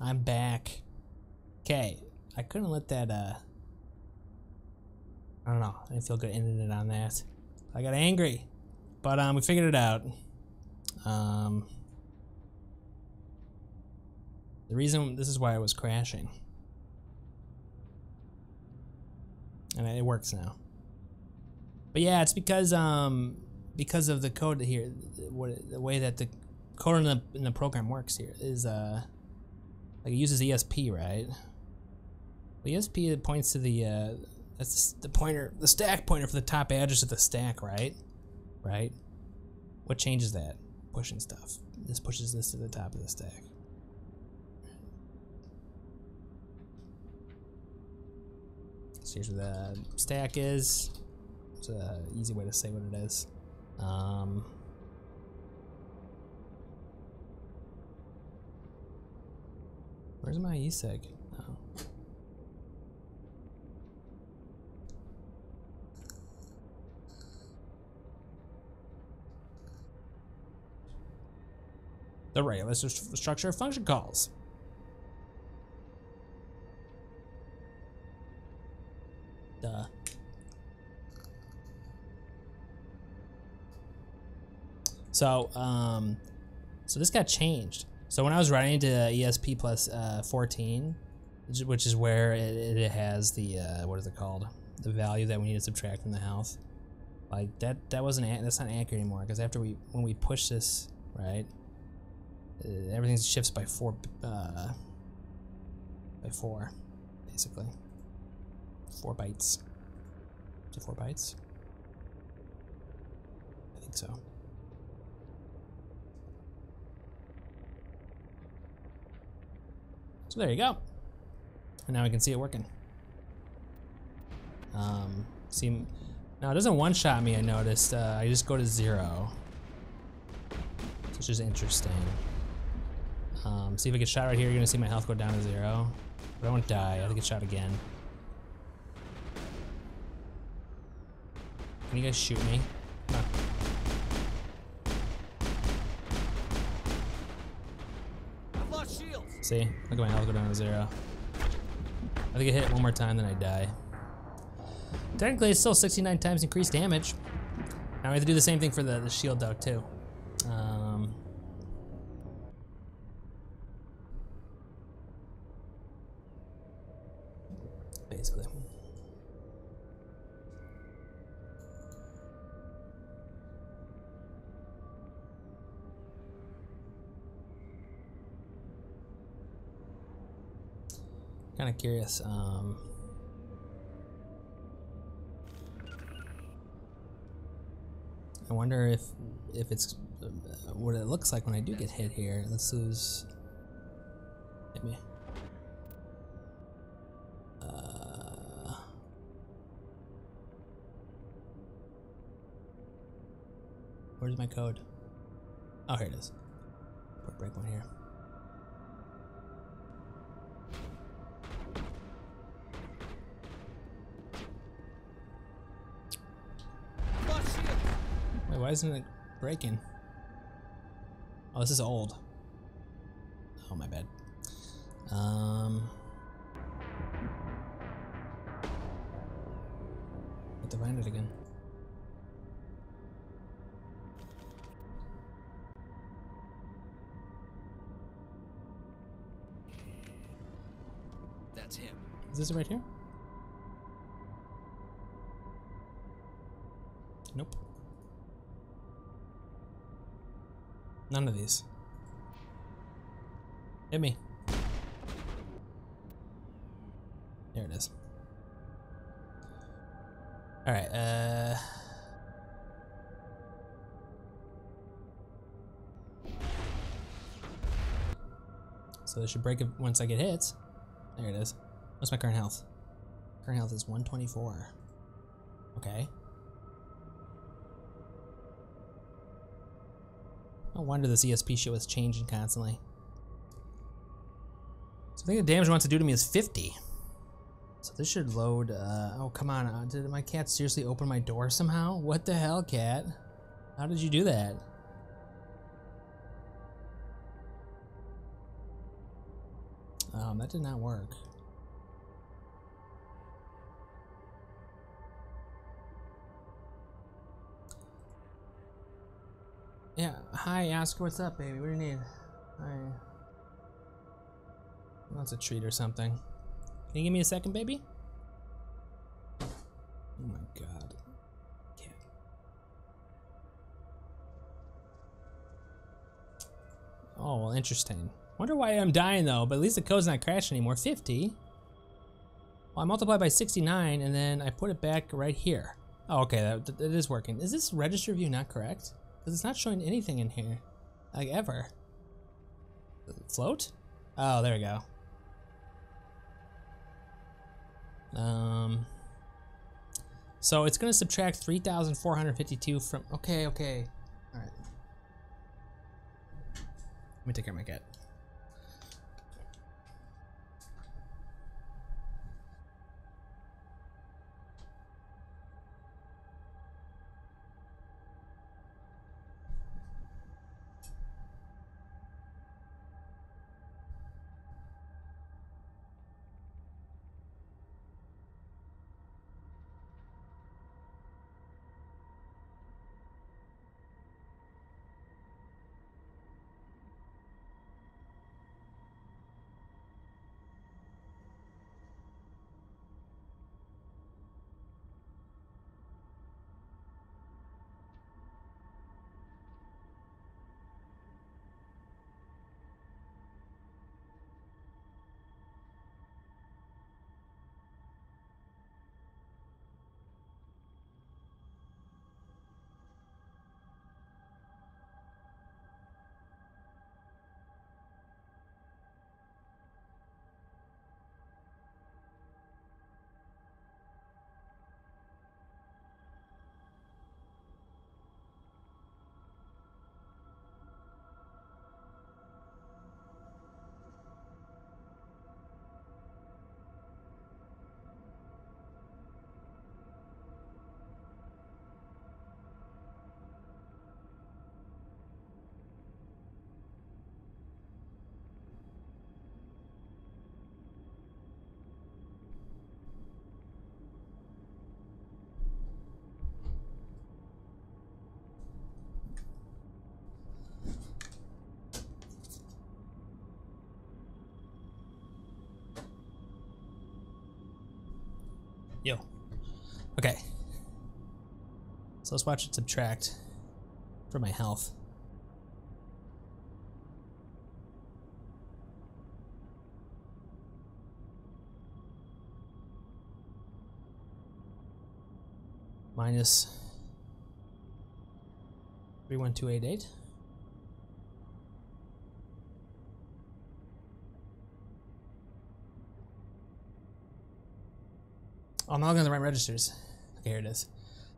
I'm back. Okay, I couldn't let that, uh... I don't know, I didn't feel good ending it on that. I got angry. But, um, we figured it out. Um... The reason, this is why I was crashing. And it works now. But yeah, it's because, um, because of the code here, what, the way that the code in the, in the program works here is, uh, like it uses ESP, right? The ESP points to the, uh, that's the pointer, the stack pointer for the top address of the stack, right? Right? What changes that? Pushing stuff. This pushes this to the top of the stack. So here's where the stack is. It's an easy way to say what it is. Um, where's my ESEG? Oh. The regular structure of function calls. Duh. So, um, so this got changed. So when I was writing to ESP plus uh, 14, which is where it, it has the uh, what is it called, the value that we need to subtract from the health, like that that wasn't that's not accurate anymore because after we when we push this right, uh, everything shifts by four uh, by four, basically. Four bytes. It four bytes? I think so. So there you go. And now we can see it working. Um, see, now it doesn't one-shot me, I noticed. Uh, I just go to zero. Which is interesting. Um, see if I get shot right here, you're gonna see my health go down to zero. But I won't die, I have get shot again. Can you guys shoot me? See? Look at my health go down to zero. I think I hit it one more time, then I die. Technically, it's still 69 times increased damage. Now we have to do the same thing for the, the shield, though, too. Um, basically. Kind of curious. Um, I wonder if if it's uh, what it looks like when I do get hit here. Let's lose. Hit me. Uh, where's my code? Oh, here it is. Put break one here. Why isn't it breaking? Oh, this is old. Oh, my bad. Um... Have to find it again. That's him. Is this right here? None of these. Hit me. There it is. Alright, uh... So this should break it once I get hit. There it is. What's my current health? Current health is 124. Okay. No wonder this ESP shit was changing constantly. So I think the damage it wants to do to me is 50. So this should load, uh, oh come on, uh, did my cat seriously open my door somehow? What the hell, cat? How did you do that? Um, that did not work. Yeah, hi, ask what's up, baby. What do you need? Hi. Wants a treat or something. Can you give me a second, baby? Oh my god. Can't. Oh, well, interesting. Wonder why I'm dying though, but at least the code's not crashing anymore. 50. Well, I multiply by 69 and then I put it back right here. Oh, okay, that, that is working. Is this register view not correct? Because it's not showing anything in here. Like, ever. Float? Oh, there we go. Um, so it's going to subtract 3,452 from... Okay, okay. All right. Let me take care of my cat. Yo. Okay. So let's watch it subtract from my health. Minus 31288. I'm not looking at the right registers. Okay, here it is.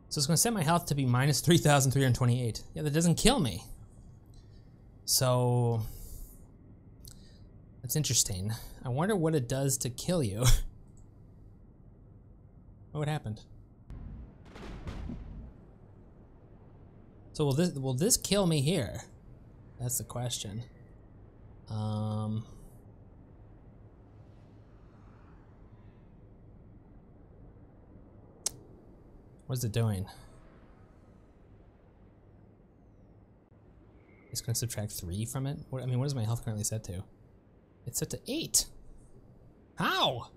So it's going to set my health to be minus 3,328. Yeah, that doesn't kill me. So... That's interesting. I wonder what it does to kill you. what happened? So will this will this kill me here? That's the question. Um... What's it doing? It's going to subtract 3 from it? What, I mean, what is my health currently set to? It's set to 8. How?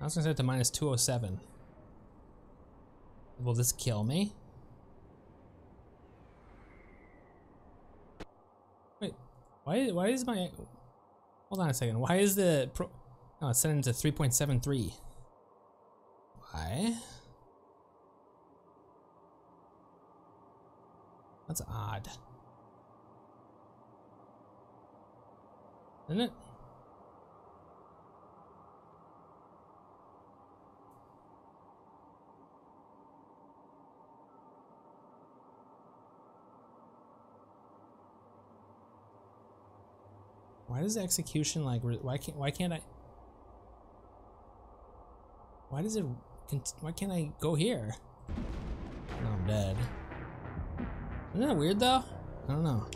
I was to set it to minus 207. Will this kill me? Wait, why, why is my... Hold on a second. Why is the... Pro, oh, it's set into 3.73. Why? That's odd. Isn't it? Why does execution like why can't why can't I Why does it... Why can't I go here? No, I'm dead. Isn't that weird though? I don't know.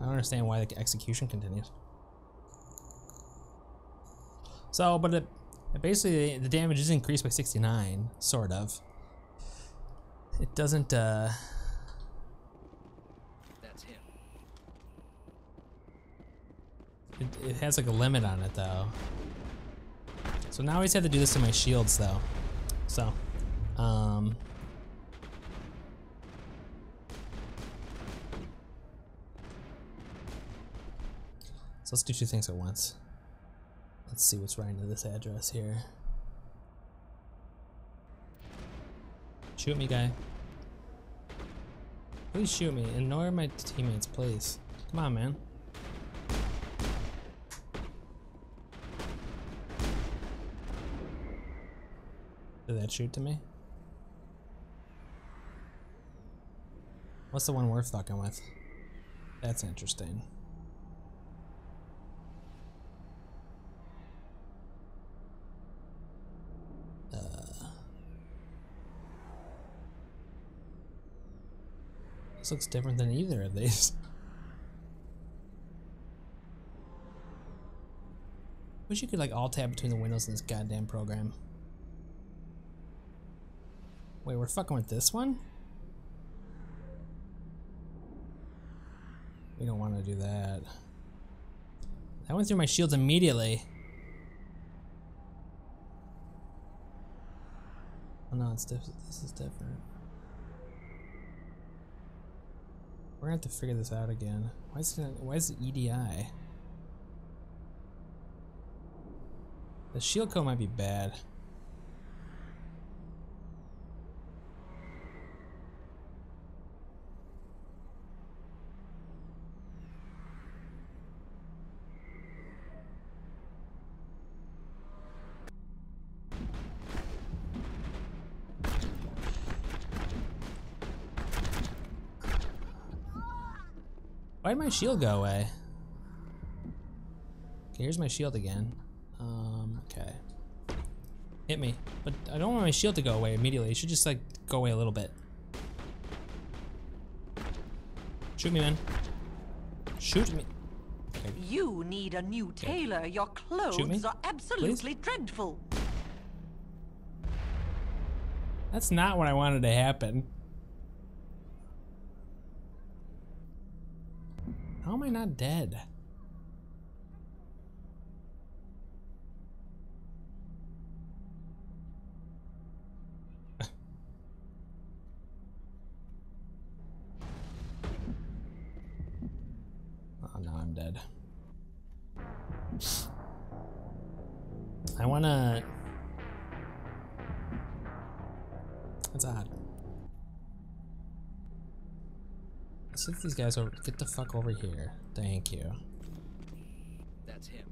I don't understand why the execution continues. So, but it, it basically the damage is increased by 69, sort of. It doesn't. uh... That's him. It, has like a limit on it though. So now I just have to do this to my shields though. So, um. So let's do two things at once. Let's see what's writing to this address here. Shoot me, guy. Please shoot me. Ignore my teammates, please. Come on, man. Did that shoot to me? What's the one we're fucking with? That's interesting. Uh. This looks different than either of these. Wish you could like alt tab between the windows in this goddamn program. Wait, we're fucking with this one? We don't want to do that. That went through my shields immediately. Oh no, it's different. This is different. We're gonna have to figure this out again. Why is it, why is it EDI? The shield code might be bad. Why did my shield go away? Okay, here's my shield again. Um, okay. Hit me. But I don't want my shield to go away immediately. It should just, like, go away a little bit. Shoot me, man. Shoot me. Okay. You need a new tailor. Your clothes are absolutely Please? dreadful. That's not what I wanted to happen. How am I not dead? Guys over. Get the fuck over here. Thank you. That's him.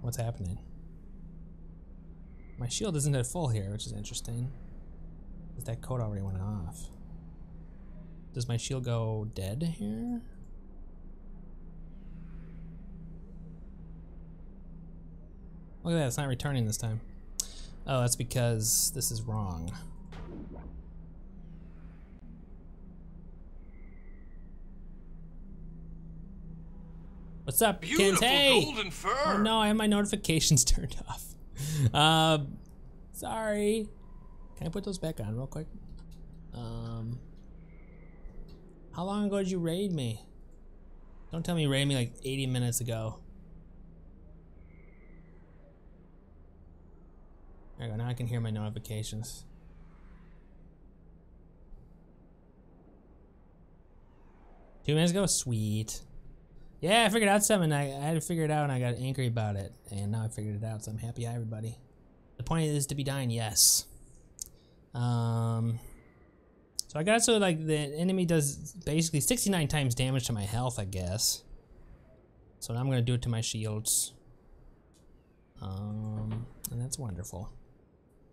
What's happening? My shield isn't at full here, which is interesting. Because that coat already went off. Does my shield go dead here? Look at that, it's not returning this time. Oh, that's because this is wrong. What's up, Beautiful Hey! golden fur. Oh no, I have my notifications turned off. Uh, sorry. Can I put those back on real quick? Um, how long ago did you raid me? Don't tell me you raided me like 80 minutes ago. There we go, now I can hear my notifications. Two minutes ago? Sweet. Yeah, I figured out something. I, I had to figure it out and I got angry about it. And now I figured it out, so I'm happy. Hi, everybody. The point is to be dying, yes. Um, so I got so like the enemy does basically 69 times damage to my health, I guess. So now I'm gonna do it to my shields. Um, and that's wonderful.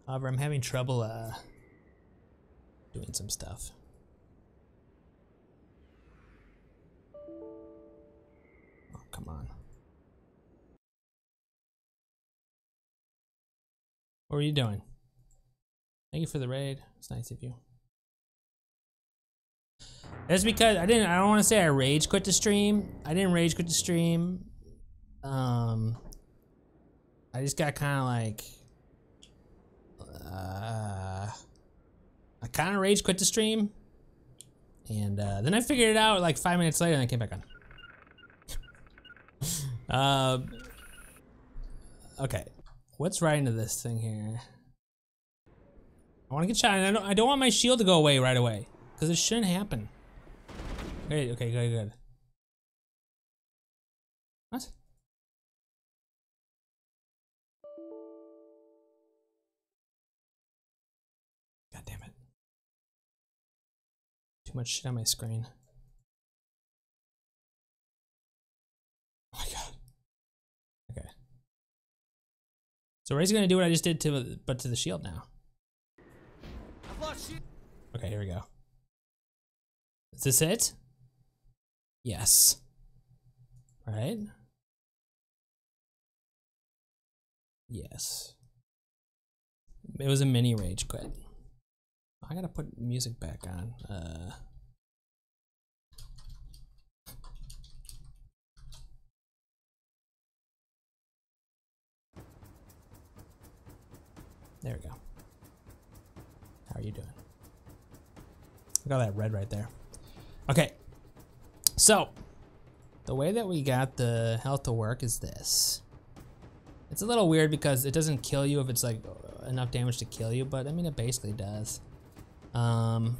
However, I'm having trouble uh, doing some stuff. come on. What were you doing? Thank you for the raid. It's nice of you. That's because I didn't. I don't want to say I rage quit the stream. I didn't rage quit the stream. Um, I just got kind of like, uh, I kind of rage quit the stream, and uh, then I figured it out like five minutes later, and I came back on um, okay, what's right into this thing here? I want to get shot. And I don't. I don't want my shield to go away right away because it shouldn't happen. Okay, okay, good, good. What? God damn it. Too much shit on my screen. Oh my god. Okay. So Ray's gonna do what I just did to but to the shield now. Okay, here we go. Is this it? Yes. Right? Yes. It was a mini rage quit. I gotta put music back on. Uh, there we go. How are you doing? Look at that red right there. Okay, so, the way that we got the health to work is this. It's a little weird because it doesn't kill you if it's like enough damage to kill you, but I mean it basically does. Um,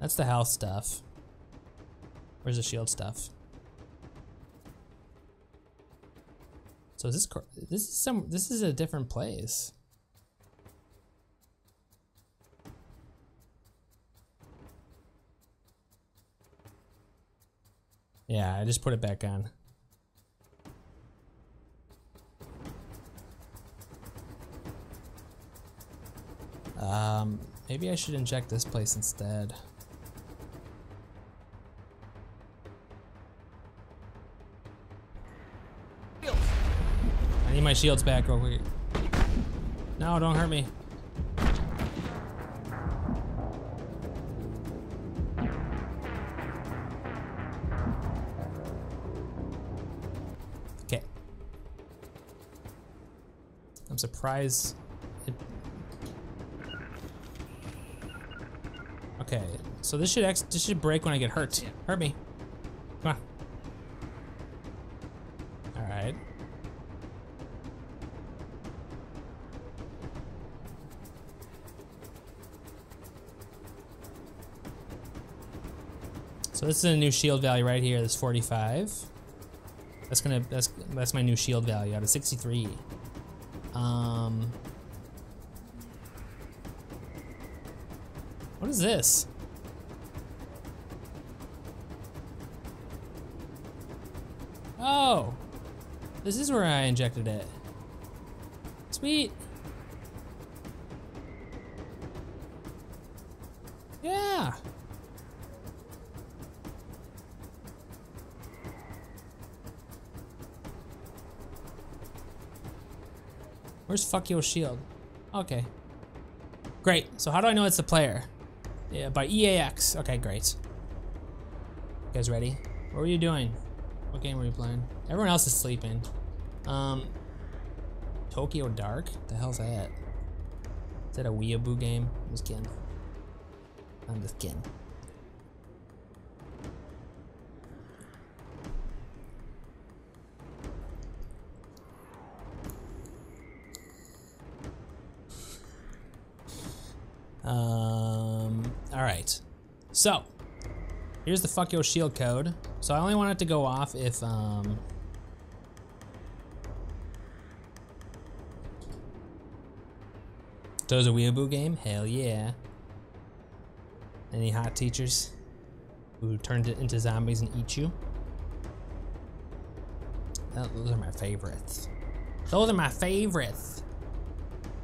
that's the health stuff. Where's the shield stuff? So is this this is some this is a different place. Yeah, I just put it back on. Um, maybe I should inject this place instead. My shields back real quick. No, don't hurt me. Okay. I'm surprised it... Okay, so this should this should break when I get hurt. Hurt me. Come on. So this is a new shield value right here, this 45. That's gonna that's that's my new shield value out of 63. Um, what is this? Oh, this is where I injected it. Sweet. Where's fuck your shield? Okay. Great. So how do I know it's the player? Yeah, by EAX. Okay, great. You guys ready? What were you doing? What game were you playing? Everyone else is sleeping. Um, Tokyo Dark? The hell's that? Is that a weeaboo game? I'm just kidding. I'm just kidding. Um, all right. So, here's the fuck your shield code. So I only want it to go off if, um, So a weeaboo game? Hell yeah. Any hot teachers who turned it into zombies and eat you? Those are my favorites. Those are my favorites.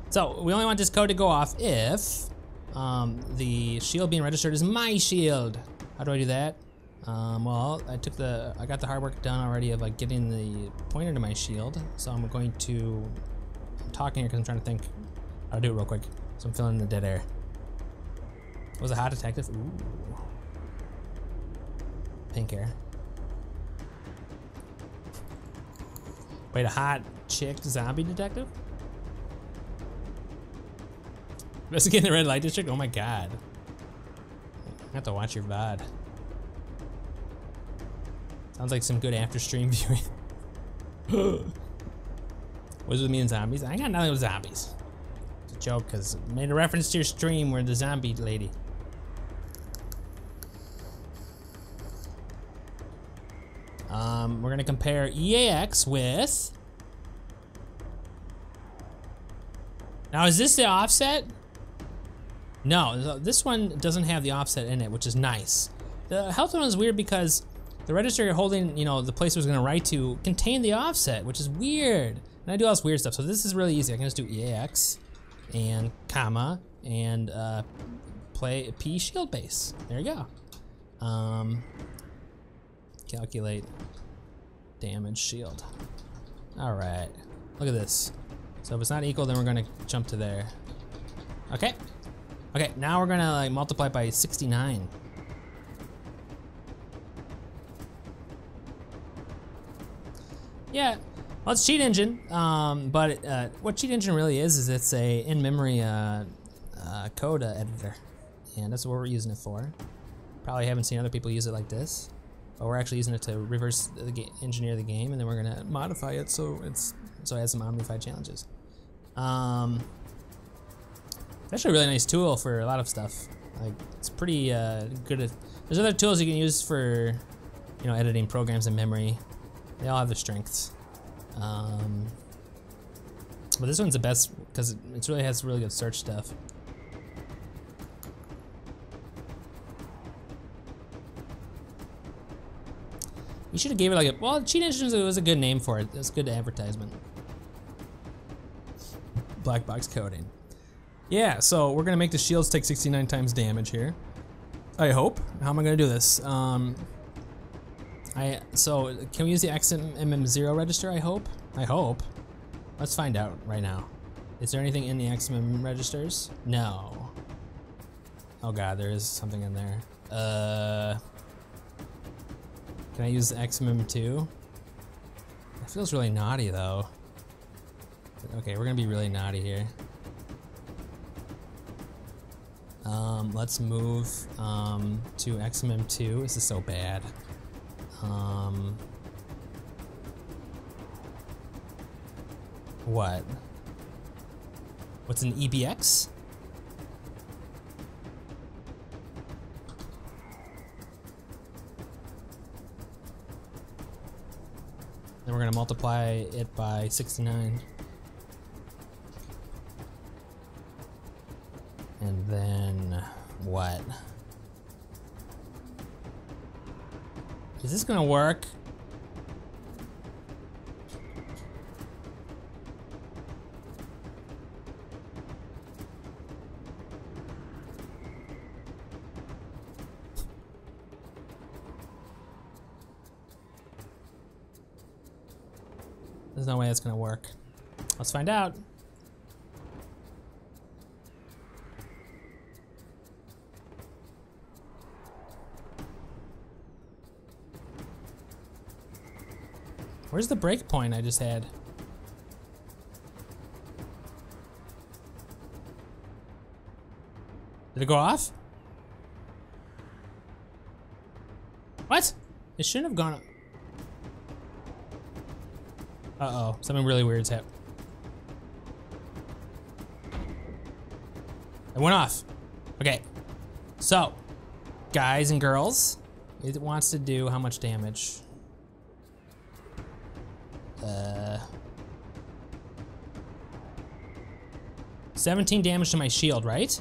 So we only want this code to go off if um, the shield being registered is my shield. How do I do that? Um, well, I took the, I got the hard work done already of like getting the pointer to my shield. So I'm going to I'm talking here because I'm trying to think. I'll do it real quick. So I'm filling the dead air. Was a hot detective? Ooh. Pink hair. Wait, a hot chick zombie detective? Investigating the red light district? Oh my god. I have to watch your VOD. Sounds like some good after stream viewing. What's with me and zombies? I got nothing with zombies. It's a joke because made a reference to your stream where the zombie lady. Um, we're gonna compare EAX with. Now, is this the offset? No, this one doesn't have the offset in it, which is nice. The health one is weird because the register you're holding, you know, the place it was gonna write to contained the offset, which is weird. And I do all this weird stuff, so this is really easy. I can just do EAX and comma and uh, play P shield base. There you go. Um, calculate damage shield. All right, look at this. So if it's not equal, then we're gonna jump to there. Okay. Okay, now we're gonna like multiply by 69. Yeah, well, it's Cheat Engine, um, but uh, what Cheat Engine really is is it's a in-memory uh, uh, code editor, and that's what we're using it for. Probably haven't seen other people use it like this, but we're actually using it to reverse the engineer the game, and then we're gonna modify it so it's so it has some Omnified challenges. Um, actually a really nice tool for a lot of stuff. Like it's pretty uh, good at. There's other tools you can use for, you know, editing programs in memory. They all have their strengths. Um, but this one's the best because it really has really good search stuff. You should have gave it like a well, cheat engine was a good name for it. It's good advertisement. Black box coding. Yeah, so we're gonna make the shields take 69 times damage here. I hope. How am I gonna do this? Um, I so can we use the XMM0 register? I hope. I hope. Let's find out right now. Is there anything in the XMM registers? No. Oh god, there is something in there. Uh, can I use XMM2? It feels really naughty though. Okay, we're gonna be really naughty here. Um, let's move um, to XMM2. This is so bad. Um, what? What's an EBX? Then we're gonna multiply it by 69. And then what? Is this gonna work? There's no way that's gonna work. Let's find out. Where's the breakpoint I just had? Did it go off? What? It shouldn't have gone. Uh-oh, something really weird's happened. It went off. Okay. So, guys and girls, it wants to do how much damage? 17 damage to my shield, right?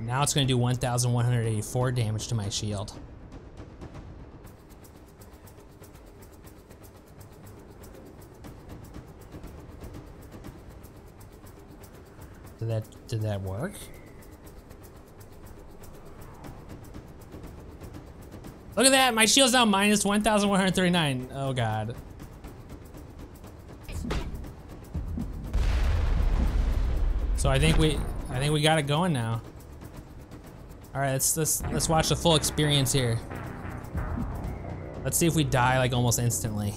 Now it's going to do 1,184 damage to my shield. Did that did that work? Look at that, my shield's now minus 1,139. Oh god. So I think we, I think we got it going now. All right, let's let's let's watch the full experience here. Let's see if we die like almost instantly.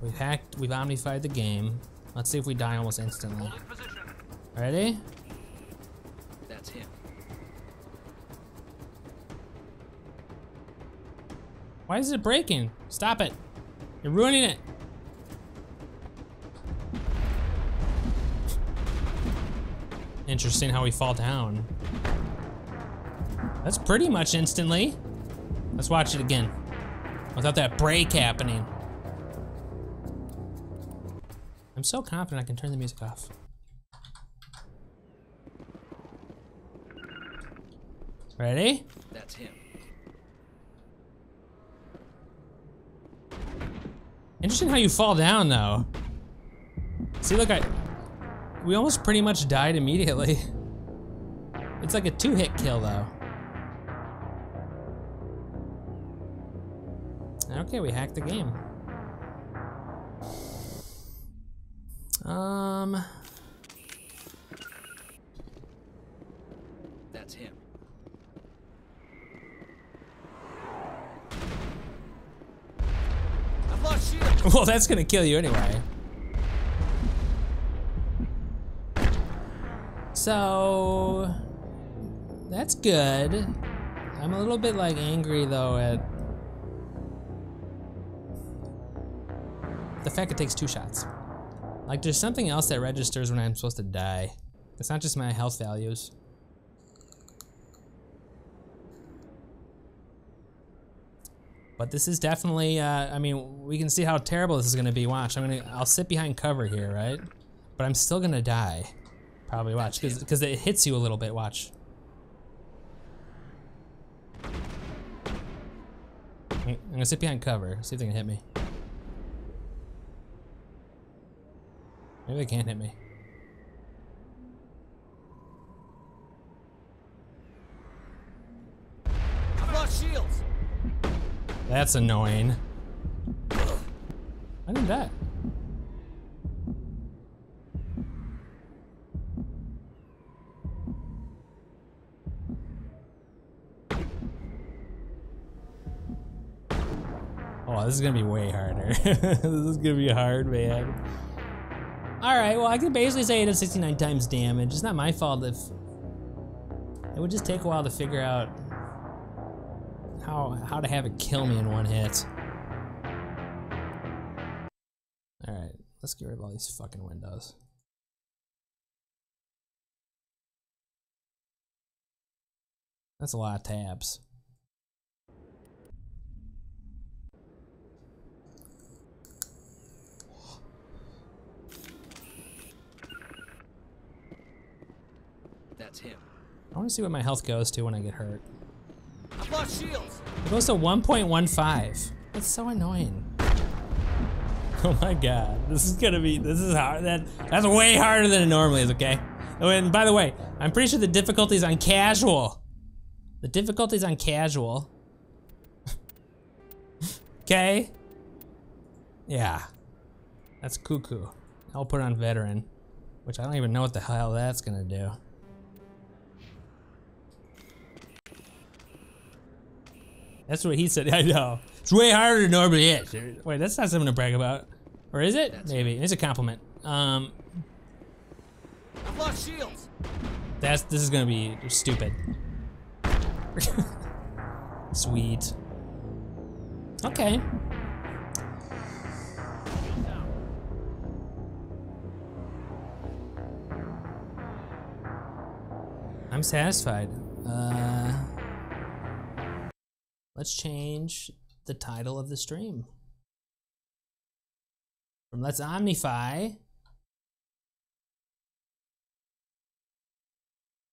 We've hacked, we've omnified the game. Let's see if we die almost instantly. Ready? That's him. Why is it breaking? Stop it. You're ruining it. Interesting how we fall down. That's pretty much instantly. Let's watch it again. Without that break happening. I'm so confident I can turn the music off. Ready? That's him. Interesting how you fall down though. See, look, I, we almost pretty much died immediately. It's like a two-hit kill though. Okay, we hacked the game. Um. That's him. I've lost shield. Well, that's gonna kill you anyway. So that's good. I'm a little bit like angry though at the fact it takes two shots. Like there's something else that registers when I'm supposed to die. It's not just my health values. But this is definitely, uh, I mean, we can see how terrible this is gonna be. Watch, I'm gonna, I'll sit behind cover here, right? But I'm still gonna die. Probably, watch, because it hits you a little bit, watch. I'm gonna sit behind cover, see if they can hit me. Maybe they can't hit me. I've lost shields. That's annoying. I did that. Oh, this is gonna be way harder. this is gonna be hard, man. Alright, well I can basically say it does 69 times damage. It's not my fault if... It would just take a while to figure out how how to have it kill me in one hit. Alright, let's get rid of all these fucking windows. That's a lot of tabs. That's him. I want to see what my health goes to when I get hurt. I've lost shields. It goes to 1.15. That's so annoying. Oh my god, this is gonna be, this is hard, that, that's way harder than it normally is, okay? Oh, and by the way, I'm pretty sure the difficulty's on casual. The difficulty's on casual. okay? Yeah. That's cuckoo. I'll put on veteran, which I don't even know what the hell that's gonna do. That's what he said. I know. It's way harder than normally is. Wait, that's not something to brag about. Or is it? That's Maybe. It's a compliment. Um, I've lost shields. that's this is gonna be stupid. Sweet. Okay. I'm satisfied. Uh, let's change the title of the stream. From Let's Omnify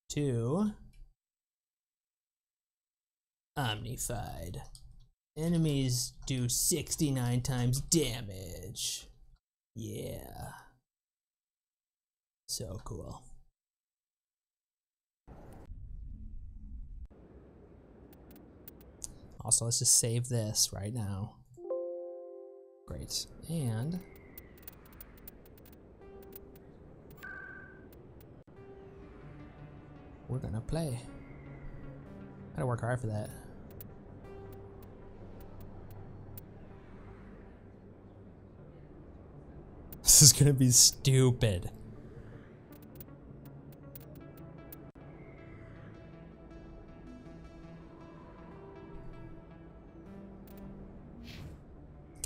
to Omnified. Enemies do 69 times damage. Yeah. So cool. Also, let's just save this right now. Great. And... We're gonna play. Gotta work hard for that. This is gonna be stupid.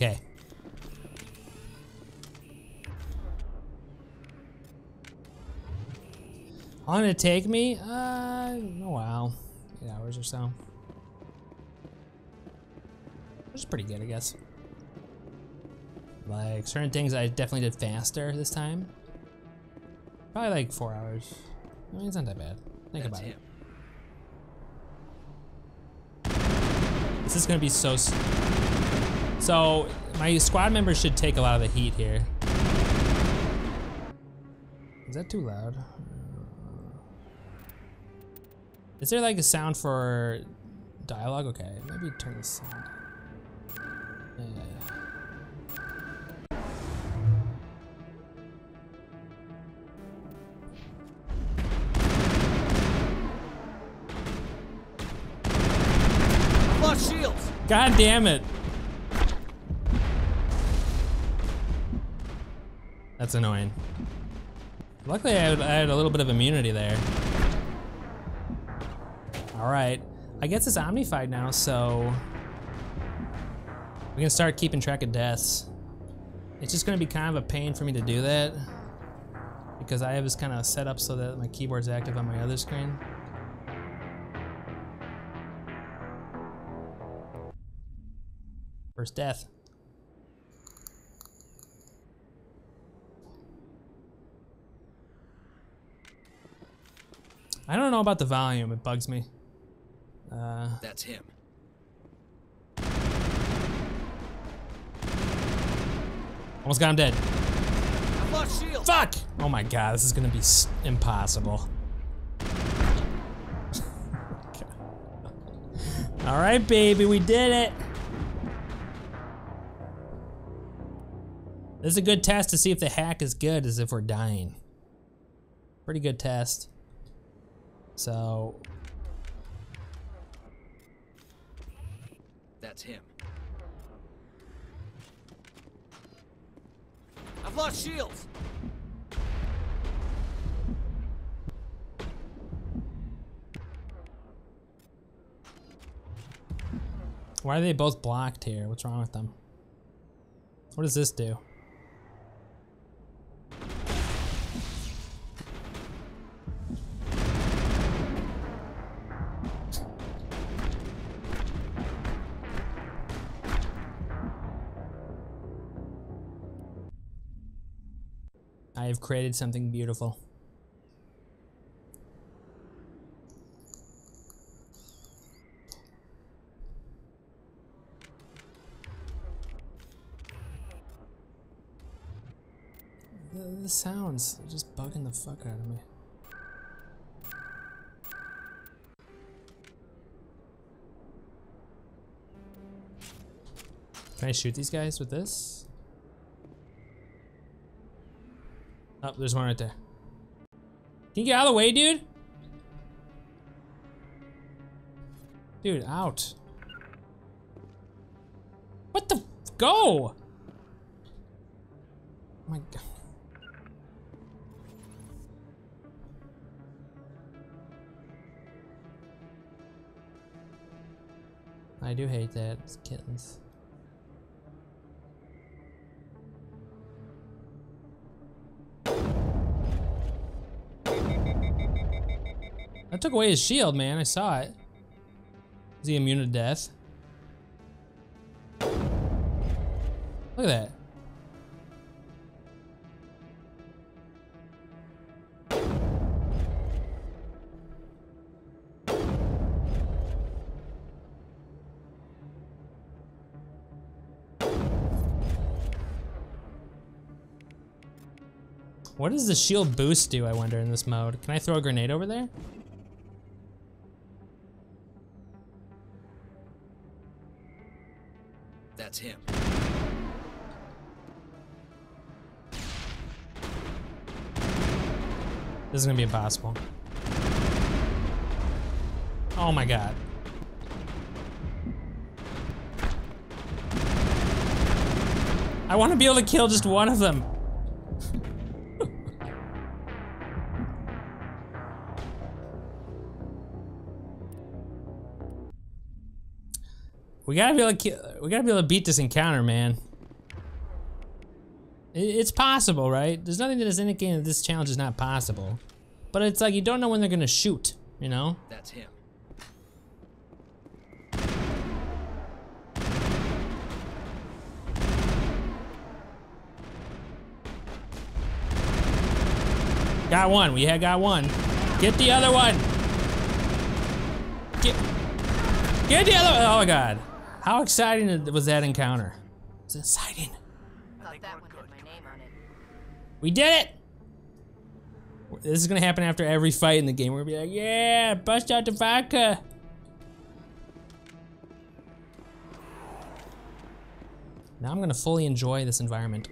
Okay. How long did it take me? Uh, oh wow. Eight hours or so. Which is pretty good, I guess. Like, certain things I definitely did faster this time. Probably like four hours. I mean, it's not that bad. Think That's about him. it. This is gonna be so... s- So, my squad members should take a lot of the heat here. Is that too loud? Is there like a sound for dialogue? Okay, maybe turn the sound. Yeah, yeah, yeah. Lost shields. God damn it. That's annoying. Luckily, I had, I had a little bit of immunity there. Alright. I guess it's Omnified now, so... We can start keeping track of deaths. It's just gonna be kind of a pain for me to do that. Because I have this kind of set up so that my keyboard's active on my other screen. First death. Know about the volume, it bugs me. Uh, That's him. almost got him dead. I've lost shields. Fuck! Oh my god, this is gonna be s- impossible. Alright, baby, we did it! This is a good test to see if the hack is good as if we're dying. Pretty good test. So, That's him. I've lost shields. why are they both blocked here? What's wrong with them? What does this do? I have created something beautiful. The, the sounds are just bugging the fuck out of me. Can I shoot these guys with this? Oh, there's one right there. Can you get out of the way, dude? Dude, out. What the? Go! Oh my god. I do hate that. It's kittens. That took away his shield, man. I saw it. Is he immune to death? Look at that. What does the shield boost do, I wonder, in this mode? Can I throw a grenade over there? This is gonna be impossible. Oh my god. I want to be able to kill just one of them. we gotta be able to we gotta be able to beat this encounter, man. It's possible, right? There's nothing that is indicating that this challenge is not possible. But it's like you don't know when they're gonna shoot, you know? That's him. Got one. We had got one. Get the other one. Get, get the other. Oh my god. How exciting was that encounter? It's exciting. We did it! This is gonna happen after every fight in the game. We're gonna be like, yeah, bust out the vodka. Now I'm gonna fully enjoy this environment.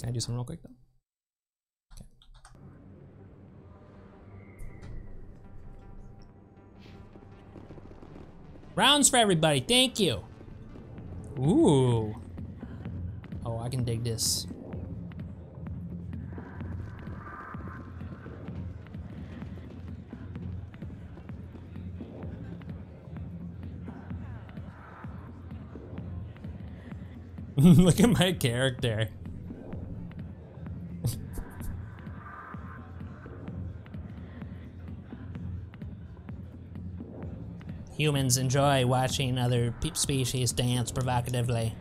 Can I do something real quick though? Okay. Rounds for everybody, thank you. Ooh. Oh, I can dig this. Look at my character. Humans enjoy watching other species dance provocatively.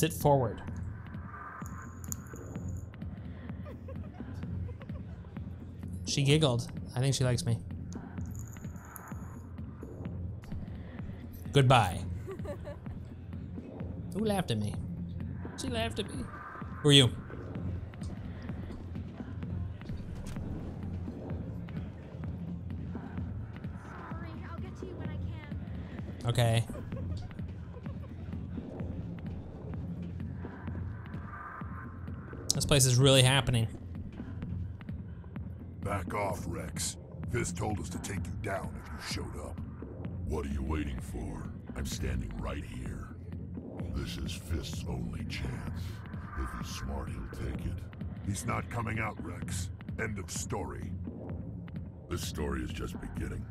Sit forward. She giggled. I think she likes me. Goodbye. Who laughed at me? She laughed at me. Who are you? Sorry, I'll get to you when I can. Okay. Place is really happening. Back off, Wrex. Fist told us to take you down if you showed up. What are you waiting for? I'm standing right here. This is Fist's only chance. If he's smart, he'll take it. He's not coming out, Wrex. End of story. This story is just beginning.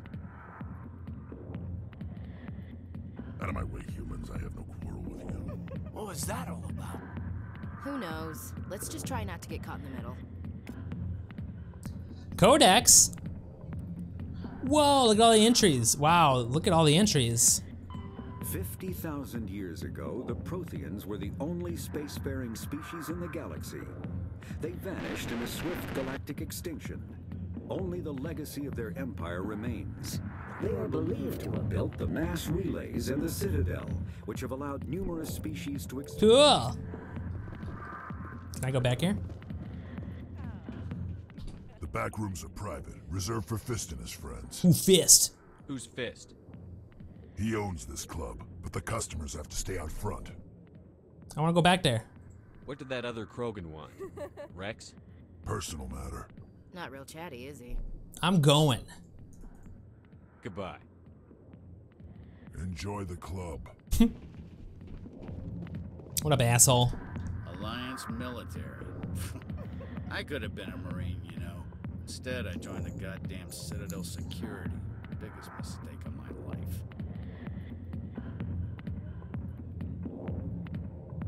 Out of my way, humans. I have no quarrel with you. What was that all about? Who knows? Let's just try not to get caught in the middle. Codex. Whoa, look at all the entries. Wow, look at all the entries. 50,000 years ago, the Protheans were the only spacefaring species in the galaxy. They vanished in a swift galactic extinction. Only the legacy of their empire remains. They are believed to have built the mass relays and the Citadel, which have allowed numerous species to exist. Cool. Can I go back here? The back rooms are private, reserved for Fist and his friends. Who fist. Who's Fist? He owns this club, but the customers have to stay out front. I want to go back there. What did that other Krogan want? Wrex? Personal matter. Not real chatty, is he? I'm going. Goodbye. Enjoy the club. What up, asshole? Alliance military. I could have been a Marine, you know. Instead, I joined the goddamn Citadel security. Biggest mistake of my life.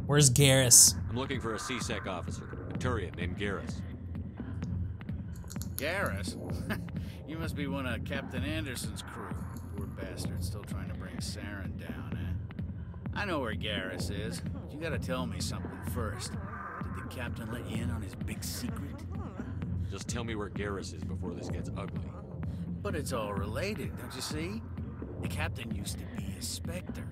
Where's Garrus? I'm looking for a C-Sec officer, a Turian named Garrus. Garrus? you must be one of Captain Anderson's crew. Poor bastard still trying to bring Saren down? I know where Garrus is. but You gotta tell me something first. Did the captain let you in on his big secret? Just tell me where Garrus is before this gets ugly. But it's all related, don't you see? The captain used to be a Spectre.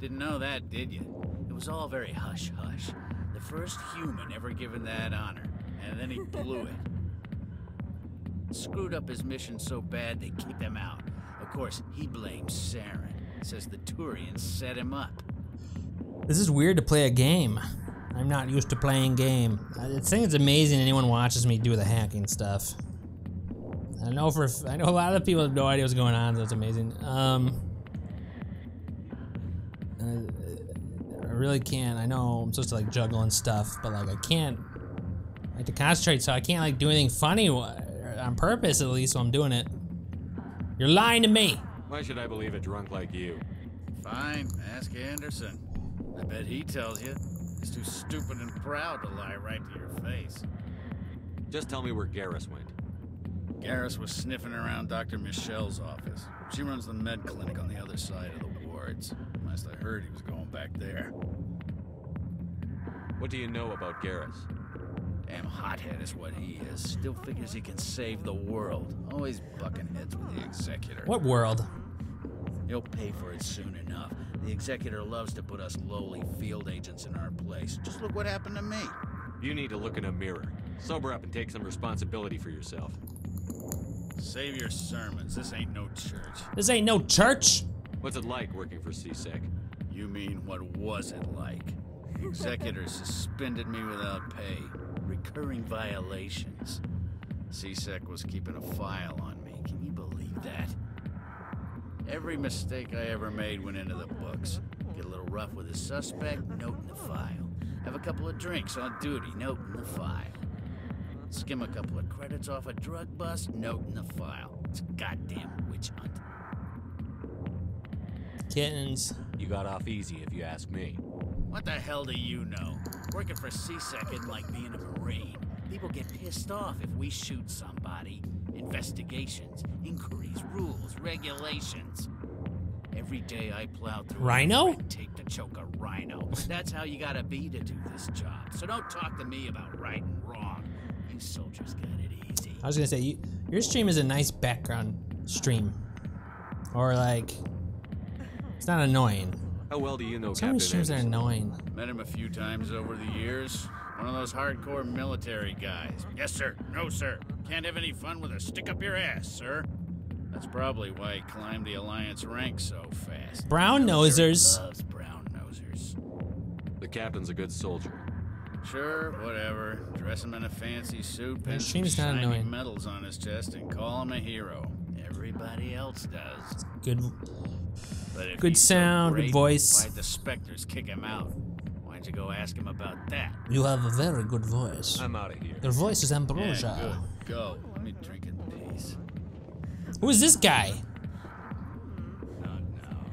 Didn't know that, did you? It was all very hush hush. The first human ever given that honor, and then he blew it. Screwed up his mission so bad they kicked him out. Of course, he blames Saren. Says the Turians set him up. This is weird to play a game. I'm not used to playing game. I think it's amazing anyone watches me do the hacking stuff. I know for I know a lot of people have no idea what's going on, so it's amazing. Um, I, really can't. I know I'm supposed to like juggle and stuff, but like I can't. I have to concentrate, so I can't like do anything funny on purpose. At least, so I'm doing it. You're lying to me. Why should I believe a drunk like you? Fine, ask Anderson. I bet he tells you. He's too stupid and proud to lie right to your face. Just tell me where Garrus went. Garrus was sniffing around Dr. Michel's office. She runs the med clinic on the other side of the wards. Last I heard, he was going back there. What do you know about Garrus? Damn hothead is what he is. Still figures he can save the world. Always bucking heads with the Executor. What world? He'll pay for it soon enough. The Executor loves to put us lowly field agents in our place. Just look what happened to me. You need to look in a mirror. Sober up and take some responsibility for yourself. Save your sermons. This ain't no church. This ain't no church. What's it like working for C-Sec? You mean what was it like? The executor suspended me without pay. Recurring violations. C-Sec was keeping a file on me. Can you believe that? Every mistake I ever made went into the books. Get a little rough with a suspect, note in the file. Have a couple of drinks on duty, note in the file. Skim a couple of credits off a drug bust, note in the file. It's a goddamn witch hunt. Kittens. You got off easy, if you ask me. What the hell do you know? Working for C-Sec isn't like being a Marine. People get pissed off if we shoot somebody. Investigations, inquiries, rules, regulations. Every day I plow through Rhino? tape to choke a rhino. That's how you gotta be to do this job. So don't talk to me about right and wrong. You soldiers got it easy. I was gonna say you, your stream is a nice background stream, or like it's not annoying. How well do you know Some Captain these streams are annoying. Met him a few times over the years. One of those hardcore military guys. Yes, sir. No, sir. Can't have any fun with a stick up your ass, sir. That's probably why he climbed the Alliance ranks so fast. Brown Military nosers. Loves brown nosers. The captain's a good soldier. Sure, whatever. Dress him in a fancy suit, pin some stream's not shiny annoying. medals on his chest, and call him a hero. Everybody else does. Good. But if Good he's so sound, good voice. Why'd the Spectres kick him out? Why'd you go ask him about that? You have a very good voice. I'm out of here. Your voice is Yeah, ambrosia. good. Go. Let me drink in peace. Who is this guy? Not now.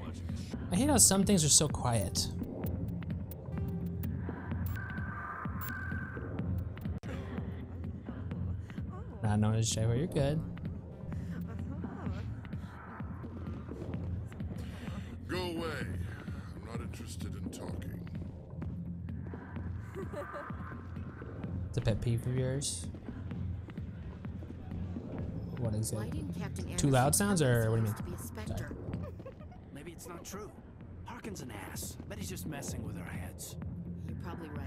Watching a sh- I hate how some things are so quiet. Not known as Shiva, you're good. It's a pet peeve of yours. What is Why it? Too loud sounds, or what do you mean? To be a Spectre? Maybe it's not true. Harkin's an ass. Bet he's just messing with our heads. You're probably right.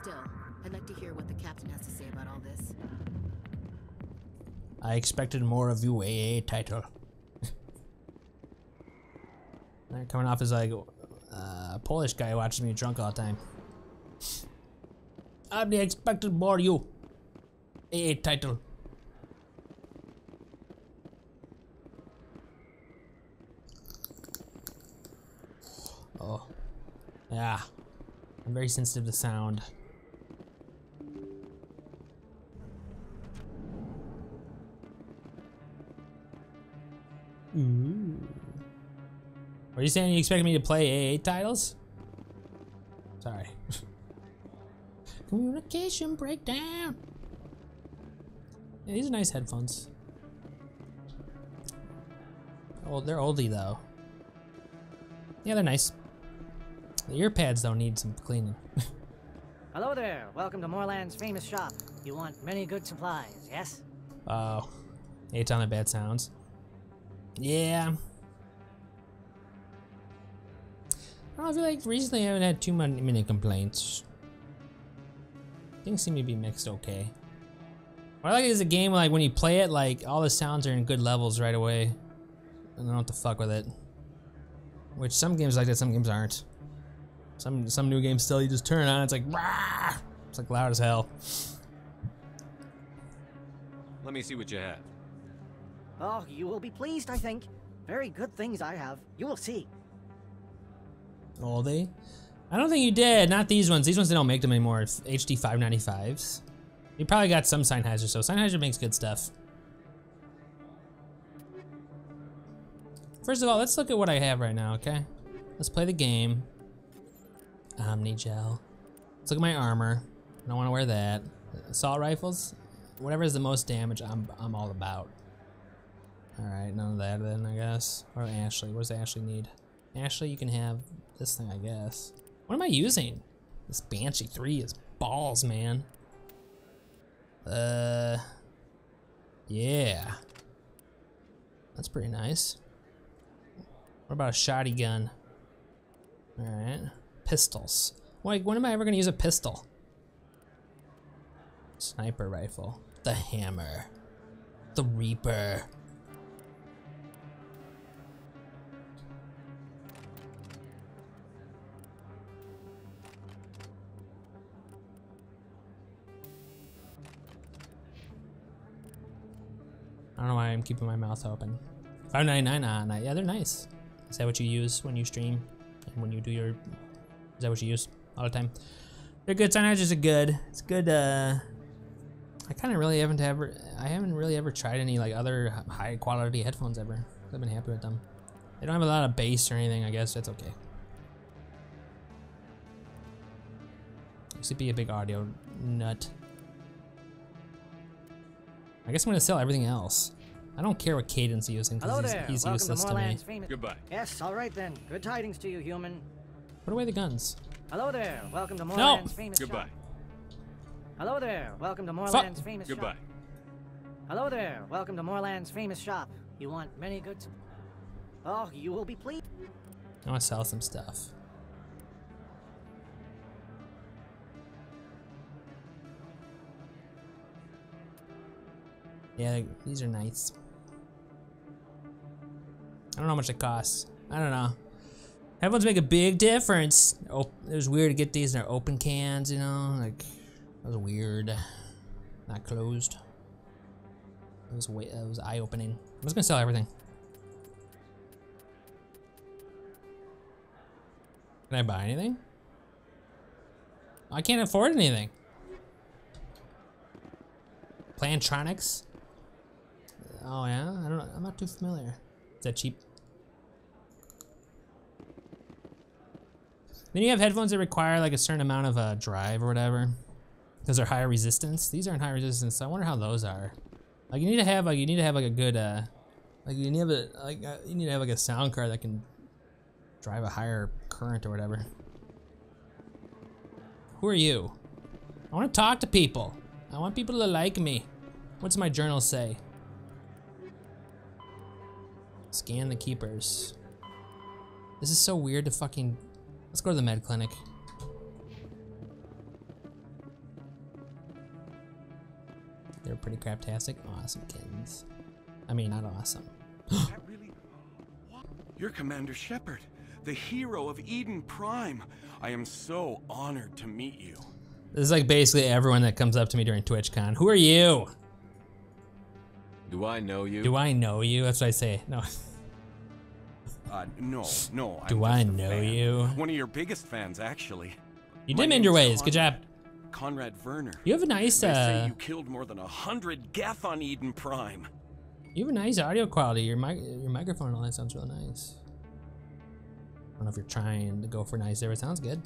Still, I'd like to hear what the captain has to say about all this. I expected more of you, AA title. Coming off as like uh, Polish guy who watches me drunk all the time. I expected more you. AA title. Oh. Yeah. I'm very sensitive to sound. Ooh. Are you saying you expect me to play AA titles? Sorry. Communication breakdown. Yeah, these are nice headphones. Oh, they're oldie though. Yeah, they're nice. The ear pads though need some cleaning. Hello there. Welcome to Morlan's famous shop. You want many good supplies, yes? Oh, eight on the bad sounds. Yeah. I feel like recently I haven't had too many, many complaints. Things seem to be mixed okay. What I like is a game like when you play it, like all the sounds are in good levels right away. I don't have to fuck with it. Which some games like that, some games aren't. Some some new games still you just turn it on, it's like Rah! it's like loud as hell. Let me see what you have. Oh, you will be pleased, I think. Very good things I have. You will see. All they? I don't think you did. Not these ones. These ones they don't make them anymore. HD 595s. You probably got some Sennheiser, so Sennheiser makes good stuff. First of all, let's look at what I have right now, okay? Let's play the game. Omni gel. Let's look at my armor. I don't want to wear that. Assault rifles, whatever is the most damage, I'm I'm all about. All right, none of that then, I guess. Or Ashley, what does Ashley need? Ashley, you can have this thing, I guess. What am I using? This Banshee 3 is balls, man. Uh, yeah. That's pretty nice. What about a shotty gun? All right, pistols. Like, when am I ever gonna use a pistol? Sniper rifle. The hammer. The Reaper. I don't know why I'm keeping my mouth open. 5.99 on. Yeah, they're nice. Is that what you use when you stream and when you do your? Is that what you use all the time? They're good. Sennheisers are good. It's good. Uh, I kind of really haven't ever. I haven't really ever tried any like other high quality headphones ever. I've been happy with them. They don't have a lot of bass or anything. I guess that's okay. Used to be a big audio nut. I guess I'm gonna sell everything else. I don't care what Kaidan's using Hello because there. he's, he's Welcome useless to to me. Morlan's famous. Goodbye. Yes, all right then. Good tidings to you, human. Put away the guns. Hello there. Welcome to No. Famous Goodbye. shop. Hello there. Welcome to Morlan's famous Goodbye. shop. Hello there. Welcome to Morlan's famous shop. You want many goods? Oh, you will be pleased. I want to sell some stuff. Yeah, these are nice. I don't know how much it costs. I don't know. Headphones make a big difference. Oh, it was weird to get these in their open cans, you know? Like, that was weird. Not closed. It was, way, it was eye-opening. I'm just gonna sell everything. Can I buy anything? I can't afford anything. Plantronics? Oh yeah, I don't know. I'm not too familiar. Is that cheap? Then you have headphones that require like a certain amount of uh, drive or whatever, because they're higher resistance. These aren't high resistance. So I wonder how those are. Like you need to have like you need to have like a good uh, like you need to have a like uh, you need to have like a sound card that can drive a higher current or whatever. Who are you? I want to talk to people. I want people to like me. What's my journal say? Scan the keepers. This is so weird to fucking. Let's go to the med clinic. They're pretty craptastic. Awesome kittens. I mean, not awesome. That really. You're Commander Shepard, the hero of Eden Prime. I am so honored to meet you. This is like basically everyone that comes up to me during TwitchCon. Who are you? Do I know you? Do I know you? That's what I say. No. Uh, no, no. Do I'm I know fan. you? One of your biggest fans, actually. You My did mend your name's ways. Good job. Conrad Verner. You have a nice, They say uh, you killed more than a hundred Geth on Eden Prime. You have a nice audio quality. Your mic, your microphone and all that sounds really nice. I don't know if you're trying to go for nice there, but it sounds good.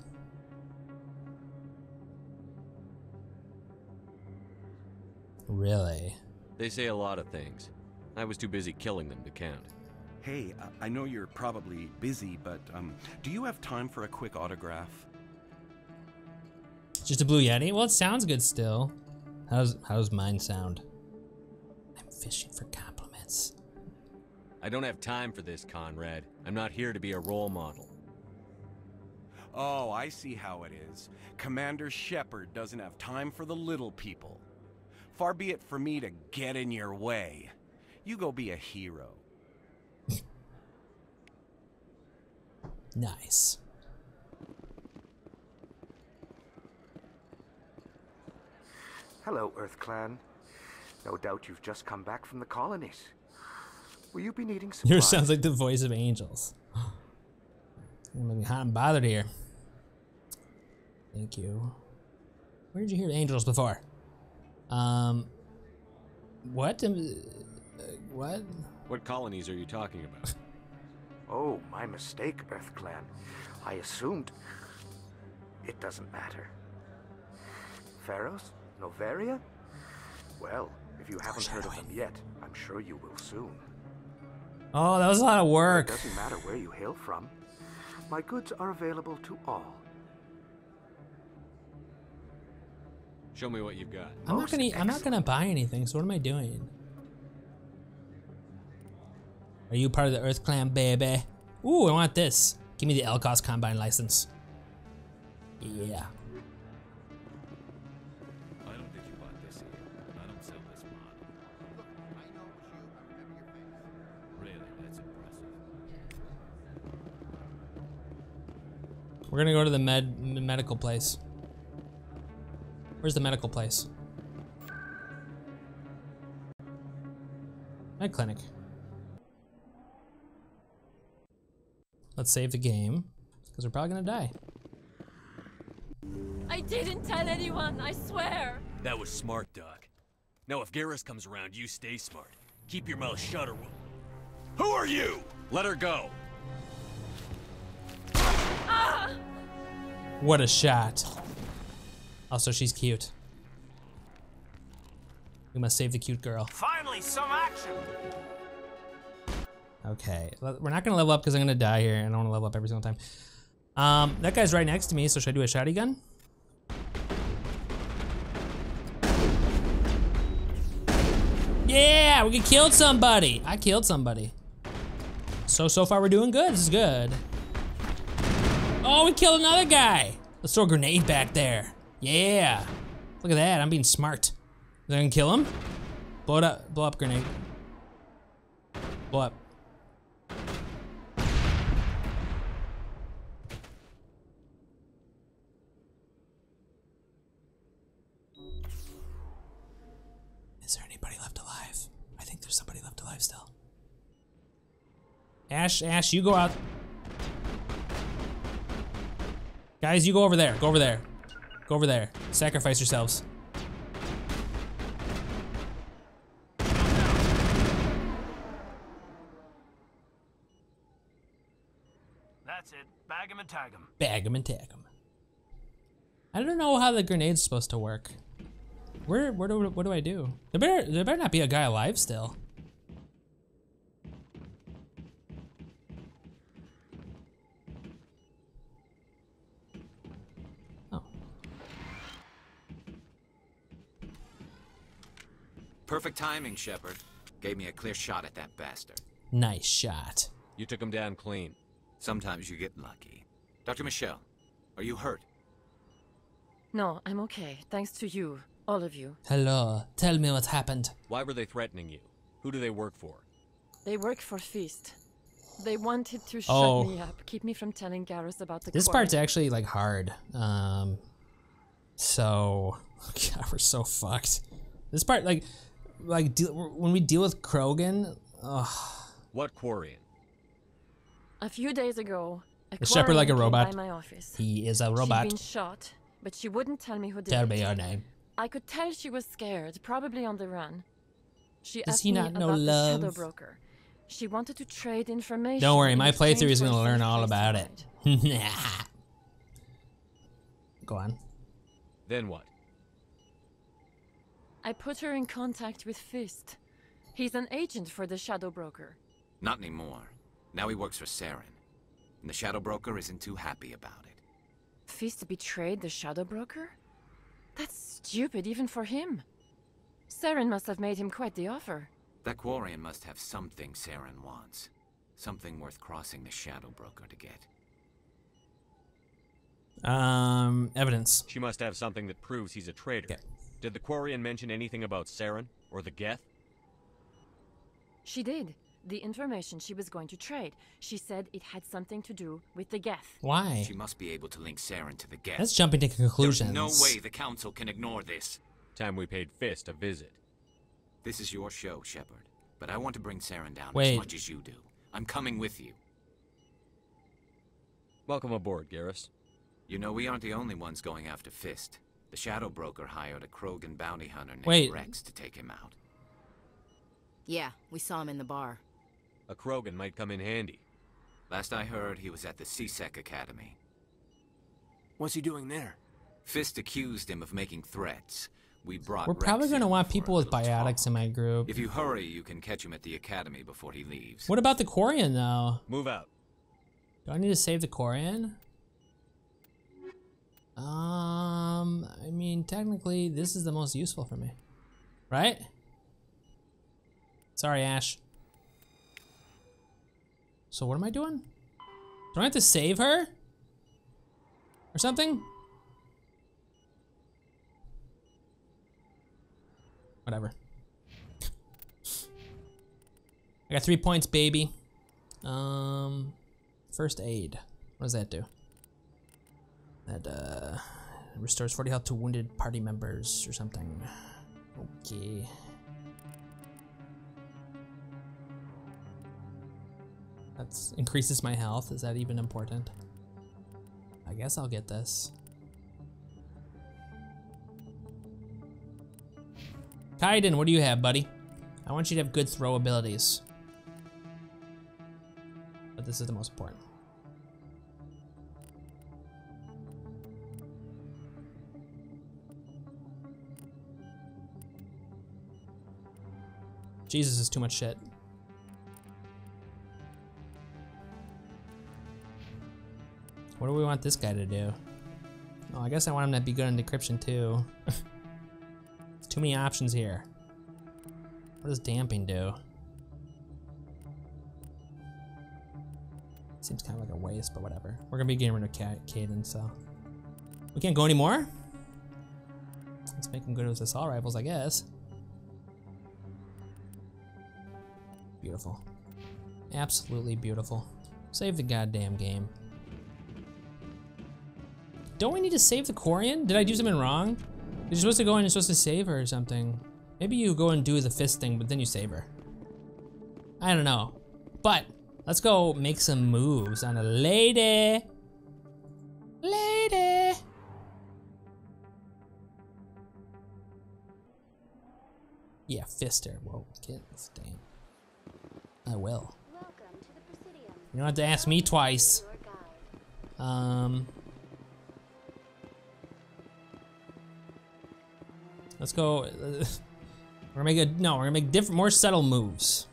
Really? They say a lot of things. I was too busy killing them to count. Hey, uh, I know you're probably busy, but um, do you have time for a quick autograph? Just a blue yeti? Well, it sounds good still. How's how's mine sound? I'm fishing for compliments. I don't have time for this, Conrad. I'm not here to be a role model. Oh, I see how it is. Commander Shepard doesn't have time for the little people. Far be it for me to get in your way. You go be a hero. Nice. Hello, Earth Clan. No doubt you've just come back from the colonies. Will you be needing supplies? Yours sounds like the voice of angels. I'm not hot and bothered here. Thank you. Where did you hear angels before? Um, what? Uh, what? What colonies are you talking about? Oh, my mistake, Earth Clan. I assumed... It doesn't matter. Feros? Noveria? Well, if you haven't heard of them yet, I'm sure you will soon. Oh, that was a lot of work. It doesn't matter where you hail from. My goods are available to all. Show me what you've got. I'm not gonna. I'm not gonna buy anything. So what am I doing? Are you part of the Earth Clan, baby? Ooh, I want this. Give me the Elkoss Combine license. Yeah. I don't think you bought this here. I don't sell this mod. Really, that's impressive. We're gonna go to the med medical place. Where's the medical place? Med clinic. Let's save the game, because we're probably gonna die. I didn't tell anyone, I swear. That was smart, Doc. Now, if Garrus comes around, you stay smart. Keep your mouth shut or we'll... Who are you? Let her go. Ah! What a shot. Also, she's cute. We must save the cute girl. Finally, some action. Okay, we're not gonna level up because I'm gonna die here, and I don't wanna level up every single time. Um, that guy's right next to me, so should I do a shotty gun? Yeah, we killed somebody. I killed somebody. So, so far we're doing good. This is good. Oh, we killed another guy. Let's throw a grenade back there. Yeah. Look at that, I'm being smart. That gonna kill him? Blow it up, blow up grenade. Blow up. Is there anybody left alive? I think there's somebody left alive still. Ash, Ash, you go out. Guys, you go over there. Go over there. Go over there. Sacrifice yourselves. That's it. Bag him and tag him. Bag them and tag them. I don't know how the grenade's supposed to work. Where, where do, what do I do? There better, there better not be a guy alive still. Oh. Perfect timing, Shepard. Gave me a clear shot at that bastard. Nice shot. You took him down clean. Sometimes you get lucky. Dr. Michel, are you hurt? No, I'm okay. Thanks to you, all of you. Hello. Tell me what happened. Why were they threatening you? Who do they work for? They work for Fist. They wanted to shut Oh. me up, keep me from telling Garrus about the This quarry. part's actually like hard. Um, so God, we're so fucked. This part, like, like when we deal with Krogan, ugh. What Quarian? A few days ago, a Is Shepard like a robot? By my office. He is a robot. She'd robot. been shot, but she wouldn't tell me who did Tell it. me your name. I could tell she was scared, probably on the run. She Does asked he me know about the shadow broker. She wanted to trade information. Don't worry, my playthrough is gonna learn all about hide. it. Go on. Then what? I put her in contact with Fist. He's an agent for the shadow broker. Not anymore. Now he works for Saren. And the Shadow Broker isn't too happy about it. Fist betrayed the shadow broker? That's stupid even for him. Saren must have made him quite the offer. That Quarian must have something Saren wants. Something worth crossing the Shadow Broker to get. Um, evidence. She must have something that proves he's a traitor. Did the Quarian mention anything about Saren or the Geth? She did. The information she was going to trade. She said it had something to do with the Geth. Why? She must be able to link Saren to the Geth. That's jumping to conclusions. There's no way the Council can ignore this. Time we paid Fist a visit. This is your show, Shepard. But I want to bring Saren down Wait. as much as you do. I'm coming with you. Welcome aboard, Garrus. You know, we aren't the only ones going after Fist. The Shadow Broker hired a Krogan bounty hunter named Wait. Wrex to take him out. Yeah, we saw him in the bar. A Krogan might come in handy. Last I heard, he was at the C-Sec Academy. What's he doing there? Fist accused him of making threats. We brought We're probably gonna want people with little talk. biotics in my group. If you hurry, you can catch him at the academy before he leaves. What about the Quarian though? Move out. Do I need to save the Quarian? Um, I mean, technically, this is the most useful for me, right? Sorry, Ash. So what am I doing? Do I have to save her? Or something? Whatever. I got three points, baby. Um, first aid. What does that do? That uh, restores 40 health to wounded party members or something. Okay. That's increases my health. Is that even important? I guess I'll get this. Kaidan, what do you have, buddy? I want you to have good throw abilities. But this is the most important. Jesus is too much shit. What do we want this guy to do? Oh, I guess I want him to be good in decryption too. Too many options here. What does damping do? Seems kind of like a waste, but whatever. We're gonna be getting rid of Ca Kaidan, so. We can't go anymore? Let's make him good with assault rifles, I guess. Beautiful. Absolutely beautiful. Save the goddamn game. Don't we need to save the Quarian? Did I do something wrong? You're supposed to go in and you're supposed to save her or something. Maybe you go and do the fist thing, but then you save her. I don't know. But let's go make some moves on a lady. Lady. Yeah, fist her. Whoa, kids, damn. I will. You don't have to ask me twice. Um. Let's go. we're gonna make a no. We're gonna make different, more subtle moves.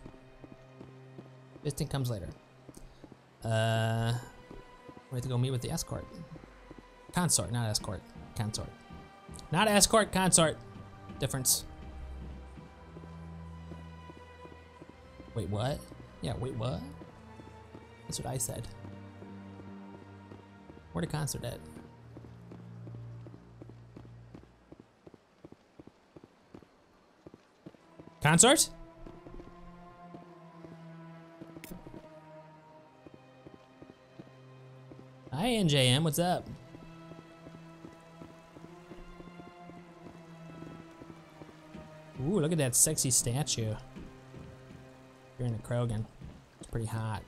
Fisting comes later. Uh, we have to go meet with the escort. Consort, not escort. Consort. Not escort, consort. Difference. Wait, what? Yeah, wait, what? That's what I said. Where the concert at? Consort? Hi, NJM, what's up? Ooh, look at that sexy statue. You're in a Krogan. It's pretty hot.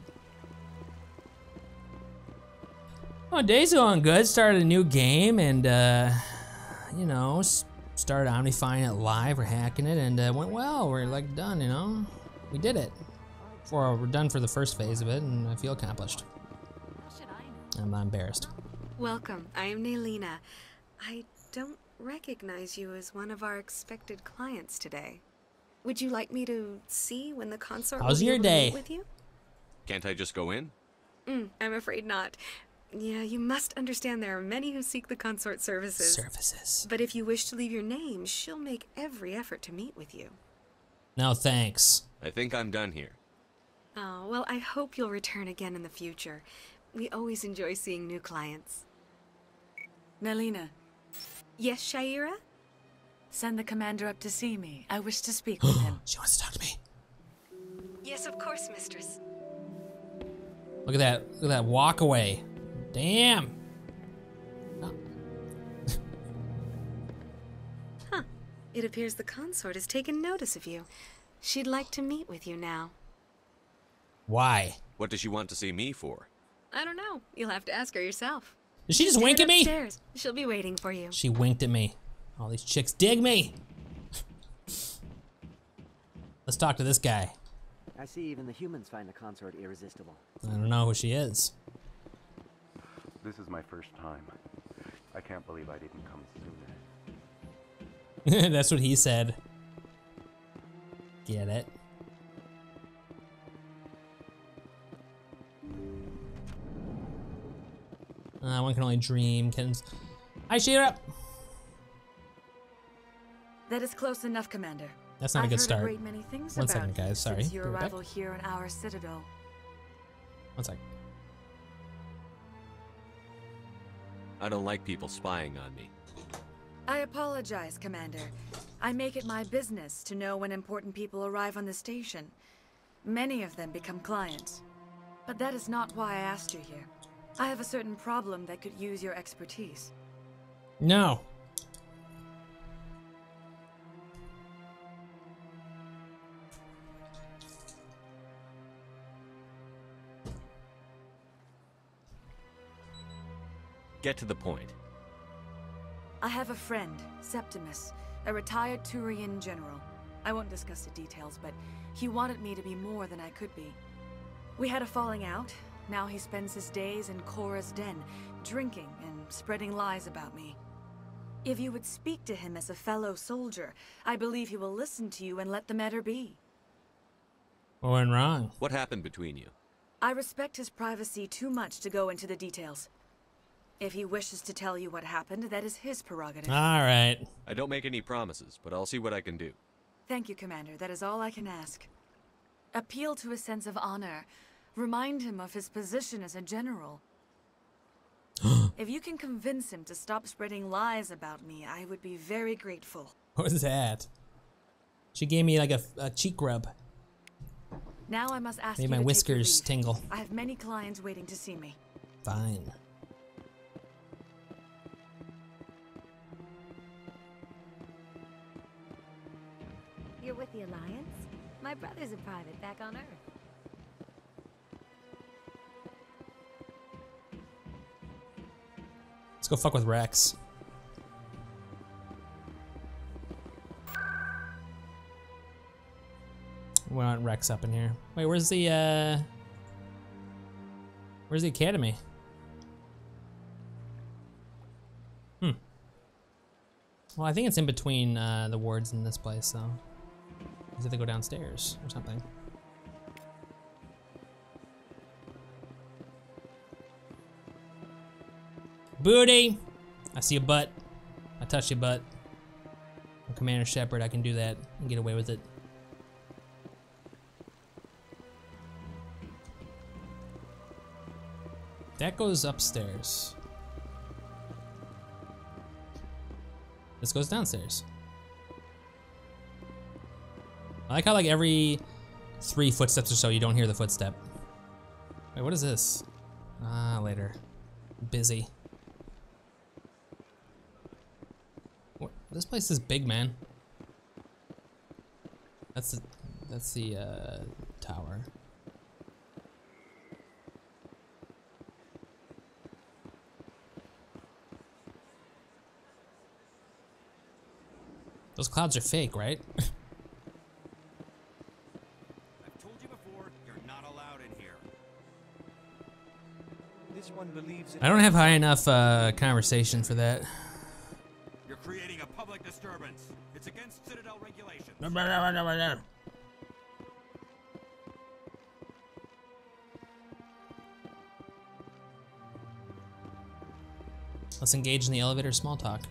Oh, day's going good. Started a new game and, uh, you know, started Omnifying it live or hacking it and uh, went well. We're like done, you know? We did it. For, we're done for the first phase of it and I feel accomplished. I'm not embarrassed. Welcome. I am Nelyna. I don't recognize you as one of our expected clients today. Would you like me to see when the consort How's will be your able to meet day? with you? Can't I just go in? Mm, I'm afraid not. Yeah, you must understand there are many who seek the consort services. Services. But if you wish to leave your name, she'll make every effort to meet with you. No, thanks. I think I'm done here. Oh, well, I hope you'll return again in the future. We always enjoy seeing new clients. Nelyna, Yes, Sha'ira? send the commander up to see me. I wish to speak with him. She wants to talk to me. Yes, of course, mistress. Look at that. Look at that walk away. Damn. It appears the consort has taken notice of you. She'd like to meet with you now. Why? What does she want to see me for? I don't know. You'll have to ask her yourself. Did she just wink at me? Upstairs. She'll be waiting for you. She winked at me. All these chicks dig me. Let's talk to this guy. I see even the humans find the consort irresistible. I don't know who she is. This is my first time. I can't believe I didn't come sooner. That's what he said. Get it? Uh, one can only dream. Can I cheer up? That is close enough, Commander. That's not a I've good start. A great many things One about second, you guys. Sorry. Since your Be right back. arrival here in our citadel. One sec. I don't like people spying on me. I apologize, Commander. I make it my business to know when important people arrive on the station. Many of them become clients. But that is not why I asked you here. I have a certain problem that could use your expertise. No. Get to the point. I have a friend, Septimus, a retired Turian general. I won't discuss the details, but he wanted me to be more than I could be. We had a falling out. Now he spends his days in Chora's den, drinking and spreading lies about me. If you would speak to him as a fellow soldier, I believe he will listen to you and let the matter be. What went wrong? What happened between you? I respect his privacy too much to go into the details. If he wishes to tell you what happened, that is his prerogative. All right. I don't make any promises, but I'll see what I can do. Thank you, Commander. That is all I can ask. Appeal to his sense of honor. Remind him of his position as a general. if you can convince him to stop spreading lies about me, I would be very grateful. What was that? She gave me like a, a cheek rub. Now I must ask Made you my to whiskers take tingle. I have many clients waiting to see me. Fine. The Alliance? My brother's a private back on Earth. Let's go fuck with Wrex. We want Wrex up in here. Wait, where's the uh Where's the academy? Hmm. Well, I think it's in between uh, the wards in this place, so. Is it to go downstairs or something? Booty! I see a butt. I touch your butt. I'm Commander Shepard, I can do that and get away with it. That goes upstairs. This goes downstairs. I like how like every three footsteps or so you don't hear the footstep. Wait, what is this? Ah, later. Busy. What? This place is big, man. That's the, that's the uh, tower. Those clouds are fake, right? I don't have high enough uh, conversation for that. You're creating a public disturbance. It's against Citadel regulations. Let's engage in the elevator small talk.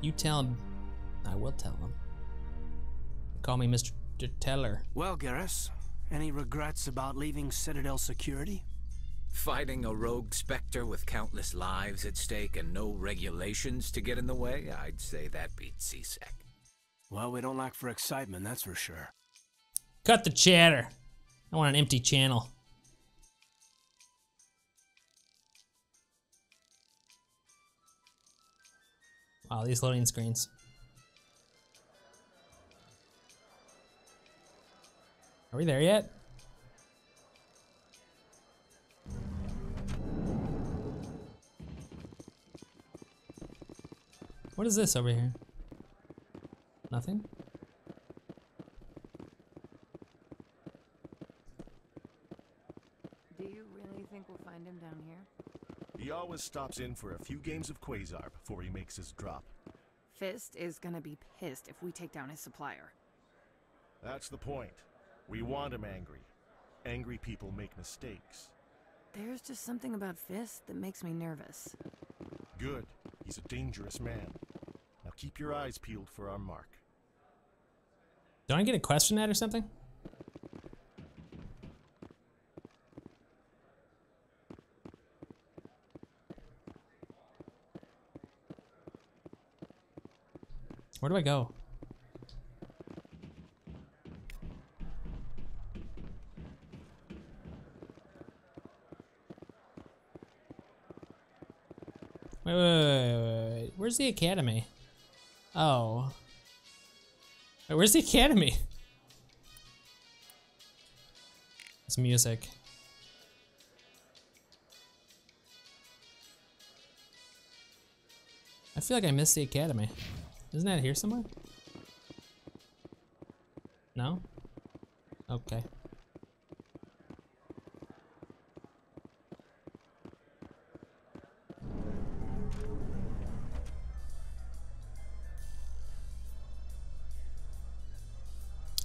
You tell him. I will tell him. Call me Mr. D- Teller. Well, Garrus, any regrets about leaving Citadel security? Fighting a rogue Spectre with countless lives at stake and no regulations to get in the way, I'd say that beats C-Sec. Well, we don't lack for excitement, that's for sure. Cut the chatter. I want an empty channel. Wow, these loading screens. Are we there yet? What is this over here? Nothing? Do you really think we'll find him down here? He always stops in for a few games of Quasar before he makes his drop. Fist is gonna be pissed if we take down his supplier. That's the point. We want him angry. Angry people make mistakes. There's just something about Fist that makes me nervous. Good. He's a dangerous man. Now keep your eyes peeled for our mark. Don't I get a question at or something? Where do I go? Wait, wait, wait, wait, wait. Where's the academy? Oh. Wait, where's the academy? It's music. I feel like I missed the academy. Isn't that here somewhere?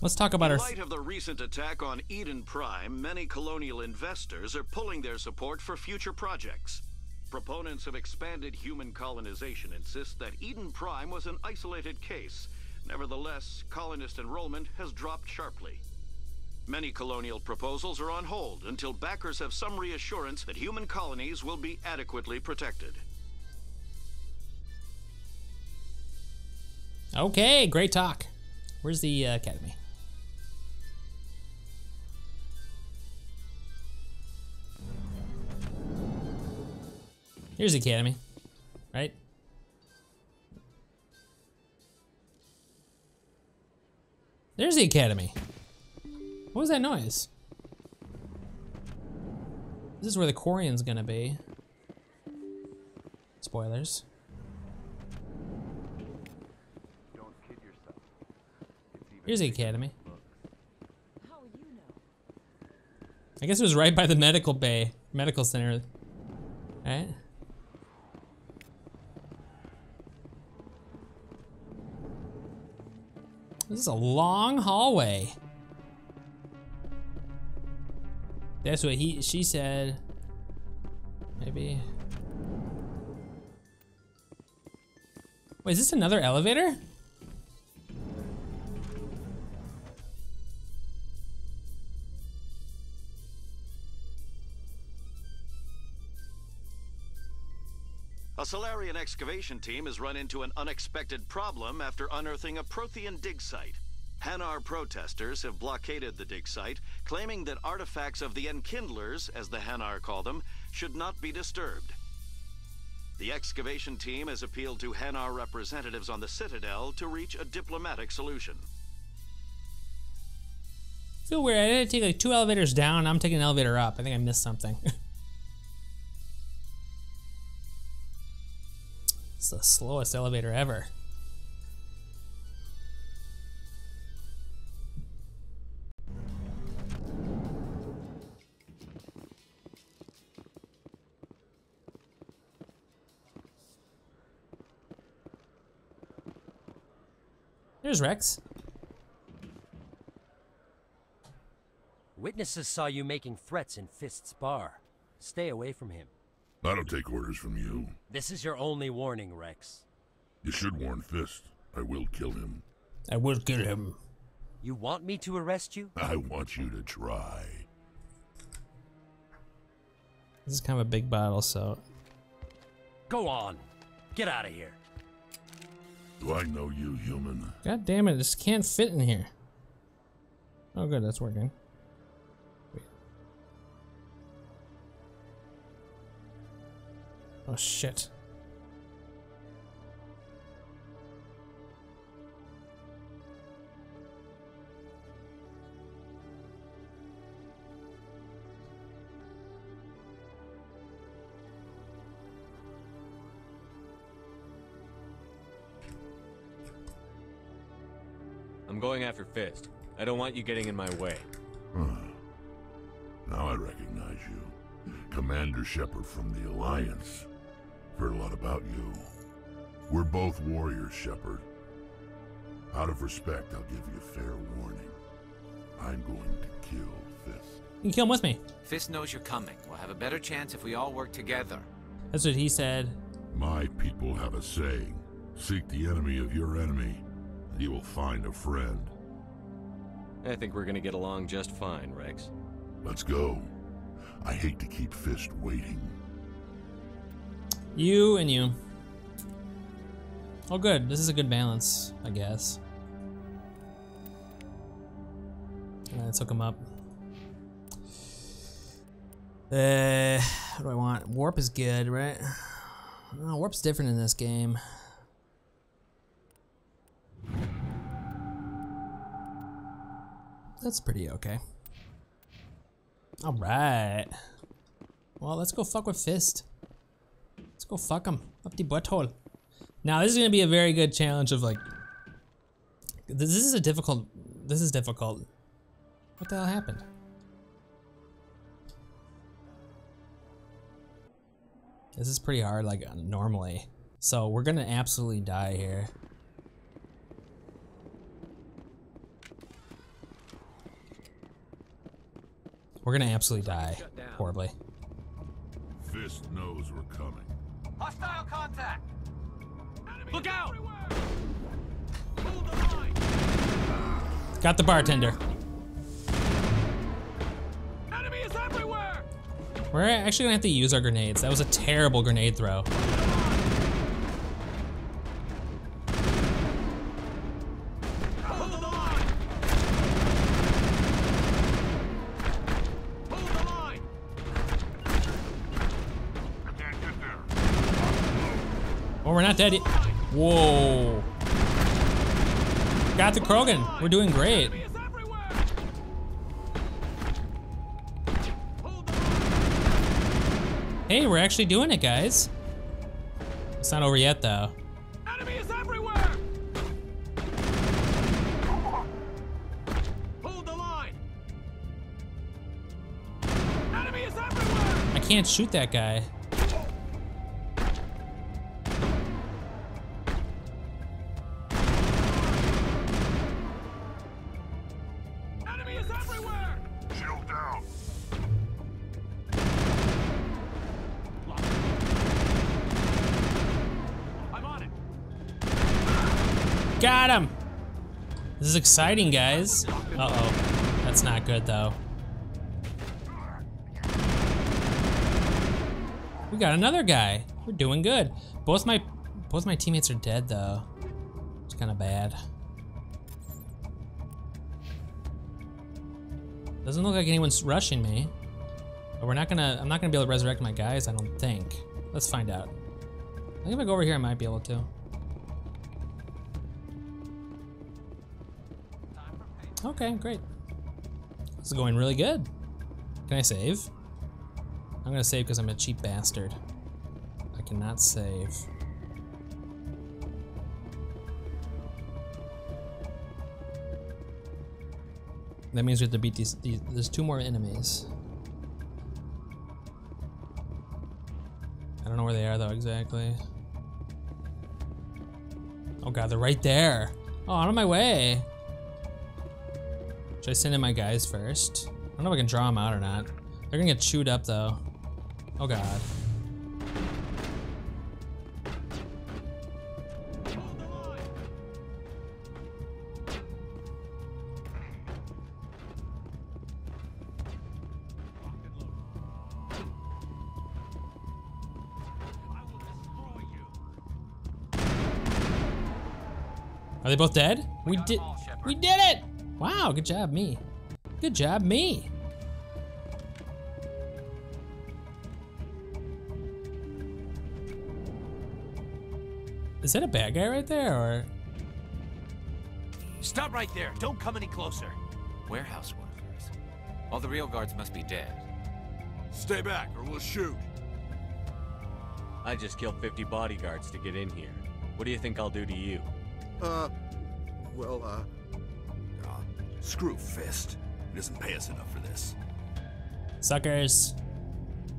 Let's talk about In our. light of the recent attack on Eden Prime, many colonial investors are pulling their support for future projects. Proponents of expanded human colonization insist that Eden Prime was an isolated case. Nevertheless, colonist enrollment has dropped sharply. Many colonial proposals are on hold until backers have some reassurance that human colonies will be adequately protected. Okay, great talk. Where's the uh, academy? Here's the academy, right? There's the academy. What was that noise? This is where the Quarian's gonna be. Spoilers. Here's the academy. I guess it was right by the medical bay, medical center. Right? This is a long hallway. That's what he she said. Maybe. Wait, is this another elevator? Salarian excavation team has run into an unexpected problem after unearthing a Prothean dig site. Hanar protesters have blockaded the dig site, claiming that artifacts of the Enkindlers, as the Hanar call them, should not be disturbed. The excavation team has appealed to Hanar representatives on the Citadel to reach a diplomatic solution. feel weird. I had to take like two elevators down. I'm taking an elevator up. I think I missed something. it's the slowest elevator ever. There's Wrex. Witnesses saw you making threats in Fist's bar. Stay away from him. I don't take orders from you. This is your only warning, Wrex. You should warn Fist. I will kill him. I will kill him. You want me to arrest you? I want you to try. This is kind of a big battle, so Go on. Get out of here. Do I know you, human? God damn it, this can't fit in here. Oh good, that's working. Oh shit. I'm going after Fist. I don't want you getting in my way. Hmm. now I recognize you. Commander Shepard from the Alliance. Heard a lot about you. We're both warriors, Shepard. Out of respect, I'll give you a fair warning. I'm going to kill Fist. You can kill him with me. Fist knows you're coming. We'll have a better chance if we all work together. That's what he said. My people have a saying. Seek the enemy of your enemy, and you will find a friend. I think we're gonna get along just fine, Wrex. Let's go. I hate to keep Fist waiting. You and you. Oh, good. This is a good balance, I guess. I took him up. Uh, what do I want? Warp is good, right? Oh, warp's different in this game. That's pretty okay. All right. Well, let's go fuck with Fist. Let's go fuck him up the butthole. Now this is gonna be a very good challenge of like. This is a difficult. This is difficult. What the hell happened? This is pretty hard, like uh, normally. So we're gonna absolutely die here. We're gonna absolutely die horribly. Fist knows we're coming. Hostile contact! Look out! Got the bartender. Enemy is everywhere! We're actually gonna have to use our grenades. That was a terrible grenade throw. Dead. Whoa. Got the Krogan. We're doing great. Hey, we're actually doing it, guys. It's not over yet, though. Enemy is everywhere! Hold the line! Enemy is everywhere! I can't shoot that guy. This is exciting, guys. Uh-oh. That's not good, though. We got another guy. We're doing good. Both my both my teammates are dead, though. It's kind of bad. Doesn't look like anyone's rushing me. But we're not gonna, I'm not gonna be able to resurrect my guys, I don't think. Let's find out. I think if I go over here, I might be able to. Okay, great. This is going really good. Can I save? I'm gonna save because I'm a cheap bastard. I cannot save. That means we have to beat these, these there's two more enemies. I don't know where they are though exactly. Oh god, they're right there. Oh, out of my way. Should I send in my guys first? I don't know if I can draw them out or not. They're gonna get chewed up though. Oh god. Are they both dead? We did. We did it! Wow, good job, me. Good job, me. Is that a bad guy right there, or? Stop right there. Don't come any closer. Warehouse workers. All the real guards must be dead. Stay back or we'll shoot. I just killed 50 bodyguards to get in here. What do you think I'll do to you? Uh, well, uh, Screw Fist. He doesn't pay us enough for this. Suckers.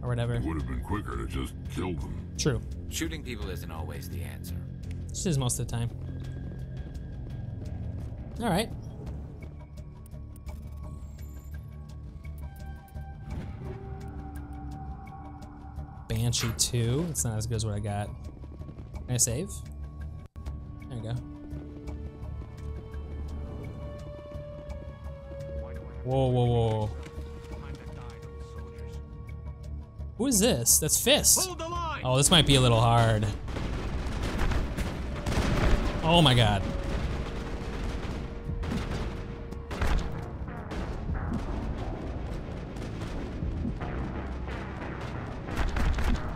Or whatever. It would have been quicker to just kill them. True. Shooting people isn't always the answer. This is most of the time. Alright. Banshee 2. It's not as good as what I got. Can I save? There we go. Whoa, whoa, whoa. Who is this? That's Fist. Oh, this might be a little hard. Oh my god.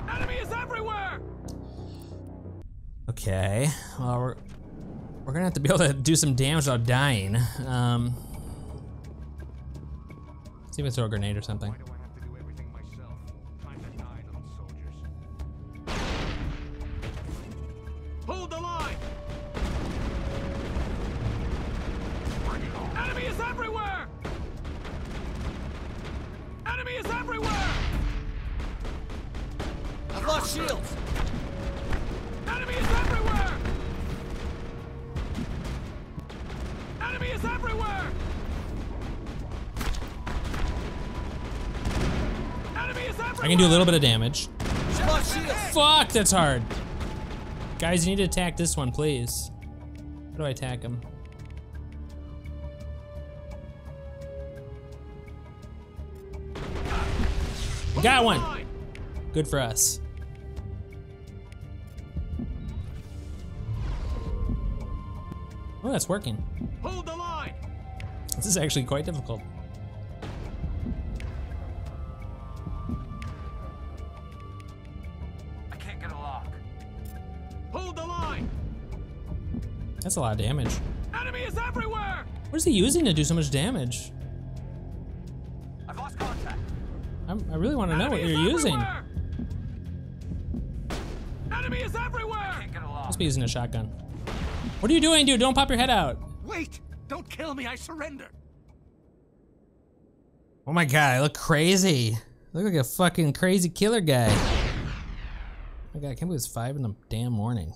Enemy is everywhere! Okay. Well, we're we're gonna have to be able to do some damage without dying. Um, see if I throw a grenade or something. Hold the line! Enemy is everywhere! Enemy is everywhere! I've lost shields! Can do a little bit of damage. Fuck, that's hard. Guys, you need to attack this one, please. How do I attack him? Got one. Good for us. Oh, that's working. Hold the line! This is actually quite difficult. That's a lot of damage. Enemy is everywhere! What is he using to do so much damage? I've lost contact. I'm, I really want to know what you're is using. Enemy is everywhere! Can't get a. Must be using a shotgun. What are you doing, dude? Don't pop your head out. Wait! Don't kill me, I surrender! Oh my god, I look crazy. I look like a fucking crazy killer guy. Oh my god, I can't believe it's five in the damn morning.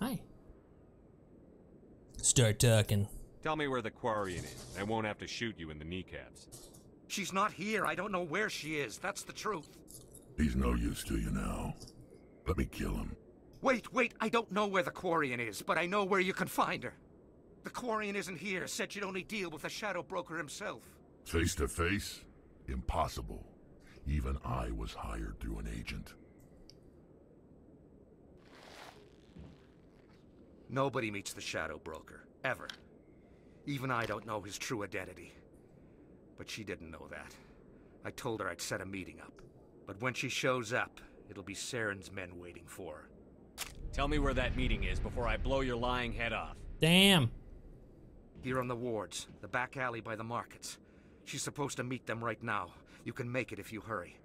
Hi. Start talking. Tell me where the Quarian is. I won't have to shoot you in the kneecaps. She's not here. I don't know where she is. That's the truth. He's no use to you now. Let me kill him. Wait, wait. I don't know where the Quarian is, but I know where you can find her. The Quarian isn't here. Said she'd only deal with the Shadow Broker himself. Face to face? Impossible. Even I was hired through an agent. Nobody meets the Shadow Broker. Ever. Even I don't know his true identity. But she didn't know that. I told her I'd set a meeting up. But when she shows up, it'll be Saren's men waiting for her. Tell me where that meeting is before I blow your lying head off. Damn. Here on the wards, the back alley by the markets. She's supposed to meet them right now. You can make it if you hurry.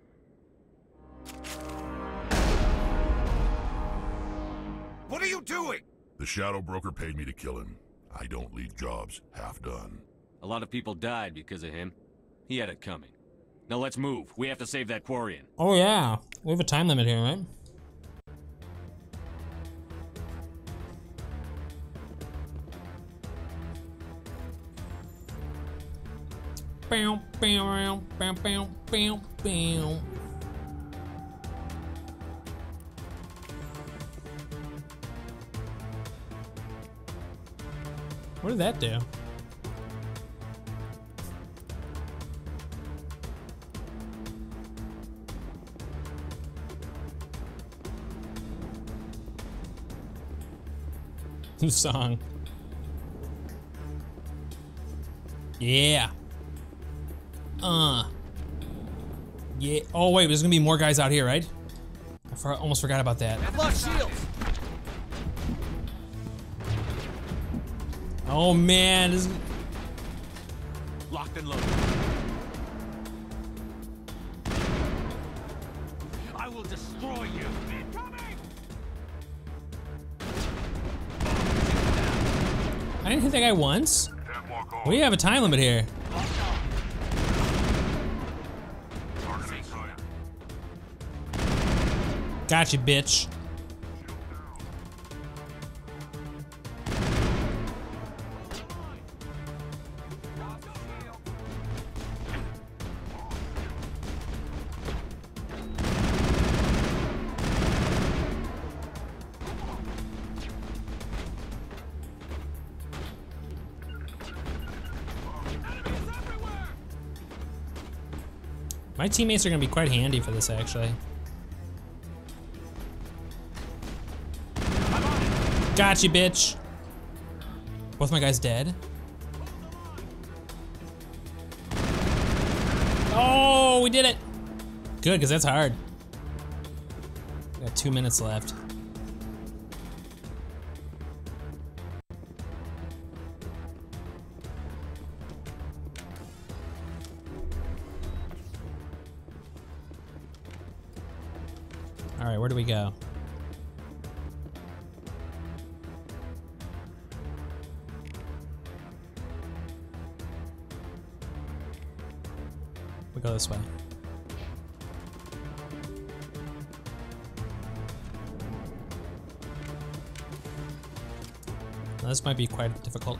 What are you doing? The Shadow Broker paid me to kill him. I don't leave jobs half done. A lot of people died because of him. He had it coming. Now let's move. We have to save that Quarian. Oh yeah, we have a time limit here, right? Bow, bow, bow, bow, bow, bow. What did that do? Song. Yeah. Uh. Yeah. Oh wait, there's gonna be more guys out here, right? I for- almost forgot about that. Oh man, this is- Locked and loaded. I will destroy you. Incoming! I didn't hit that guy once. We have a time limit here. Gotcha, bitch. My teammates are gonna be quite handy for this, actually. Got you, bitch. Both my guys dead. Oh, we did it. Good, because that's hard. Got two minutes left. Go? We go this way. This might be quite difficult.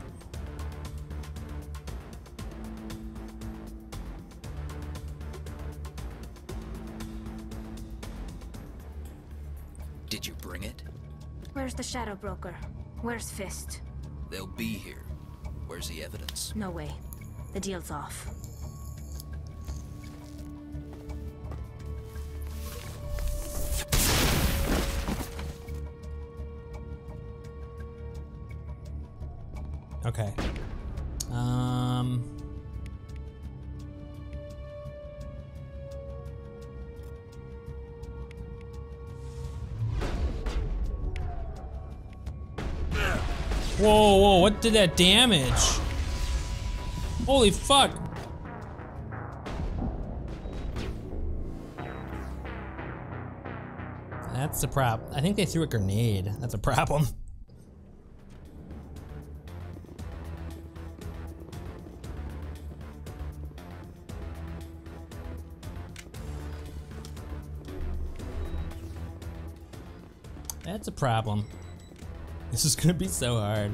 Shadow Broker? Where's Fist? They'll be here. Where's the evidence? No way. The deal's off. Did that damage? Holy fuck. That's the prop. I think they threw a grenade. That's a problem. That's a problem. This is gonna be so hard.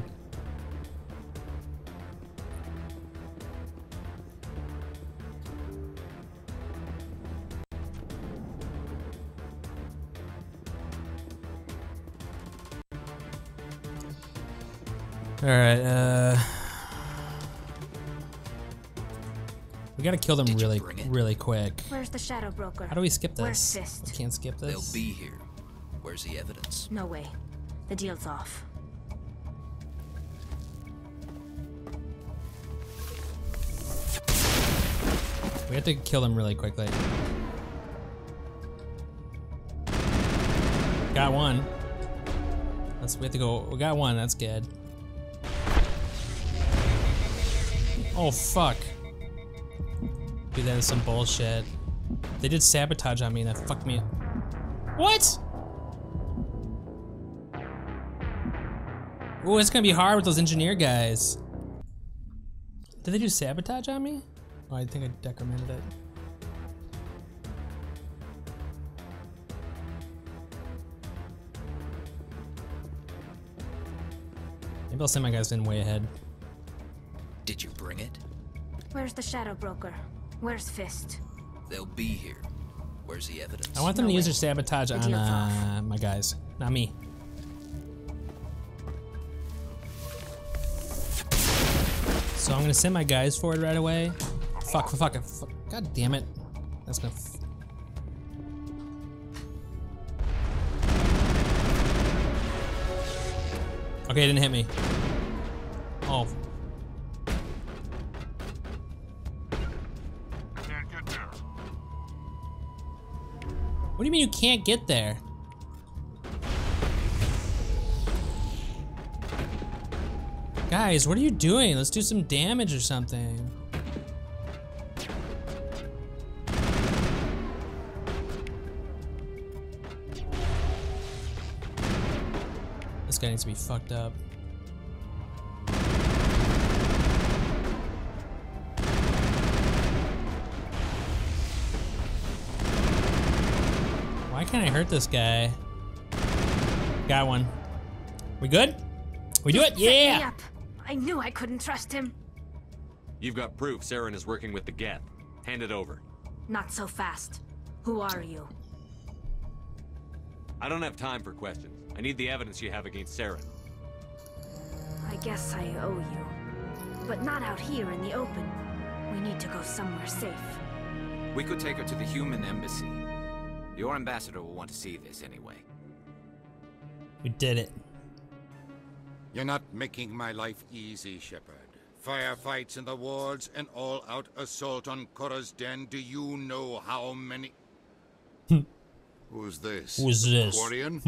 We gotta kill them really, really quick. Where's the Shadow Broker? How do we skip Where's this? Fist? We can't skip this? They'll be here. Where's the evidence? No way. The deal's off. We have to kill them really quickly. Got one. Let's we have to go. We got one. That's good. Oh fuck. Dude, that is some bullshit. They did sabotage on me and that fucked me up. What? Ooh, it's gonna be hard with those engineer guys. Did they do sabotage on me? Oh, I think I decremented it. Maybe I'll send my guys in way ahead. Did you bring it? Where's the Shadow Broker? Where's Fist? They'll be here. Where's the evidence? I want them No to use their sabotage The on uh, my guys, not me. So I'm gonna send my guys forward right away. Fuck, fuck, fuck, fuck. God damn it. That's gonna. F okay, it didn't hit me. Oh. What do you mean you can't get there? Guys, what are you doing? Let's do some damage or something. This guy needs to be fucked up. Can't I hurt this guy? Got one. We good? We do it? Yeah! up. I knew I couldn't trust him. You've got proof Saren is working with the Geth. Hand it over. Not so fast. Who are you? I don't have time for questions. I need the evidence you have against Saren. I guess I owe you. But not out here in the open. We need to go somewhere safe. We could take her to the human embassy. Your ambassador will want to see this anyway. We did it. You're not making my life easy, Shepard. Firefights in the wards, an all-out assault on Chora's den. Do you know how many... Who's this? Who's this? Quarian?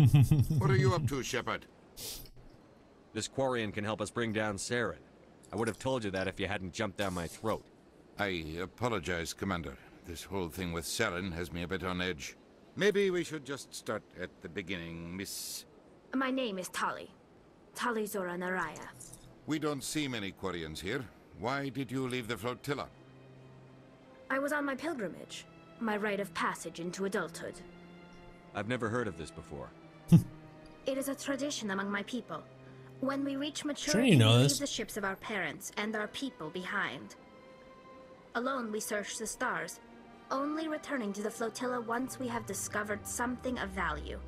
what are you up to, Shepard? This Quarian can help us bring down Saren. I would have told you that if you hadn't jumped down my throat. I apologize, Commander. This whole thing with Saren has me a bit on edge. Maybe we should just start at the beginning, Miss... My name is Tali. Tali'Zorah nar Rayya. We don't see many Quarians here. Why did you leave the flotilla? I was on my pilgrimage. My rite of passage into adulthood. I've never heard of this before. It is a tradition among my people. When we reach Sure maturity, you know we leave the ships of our parents and our people behind. Alone, we search the stars, only returning to the flotilla once we have discovered something of value.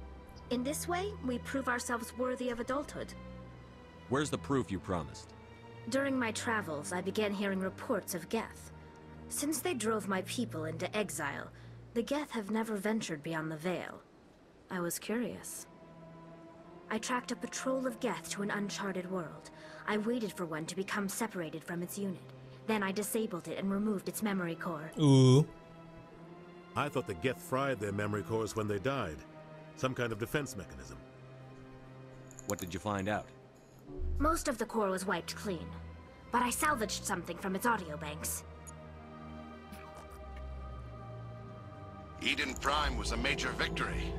In this way, we prove ourselves worthy of adulthood. Where's the proof you promised? During my travels, I began hearing reports of Geth. Since they drove my people into exile, the Geth have never ventured beyond the Veil. I was curious. I tracked a patrol of Geth to an uncharted world. I waited for one to become separated from its unit. Then I disabled it and removed its memory core. Ooh. I thought the Geth fried their memory cores when they died. Some kind of defense mechanism. What did you find out? Most of the core was wiped clean, but I salvaged something from its audio banks. Eden Prime was a major victory.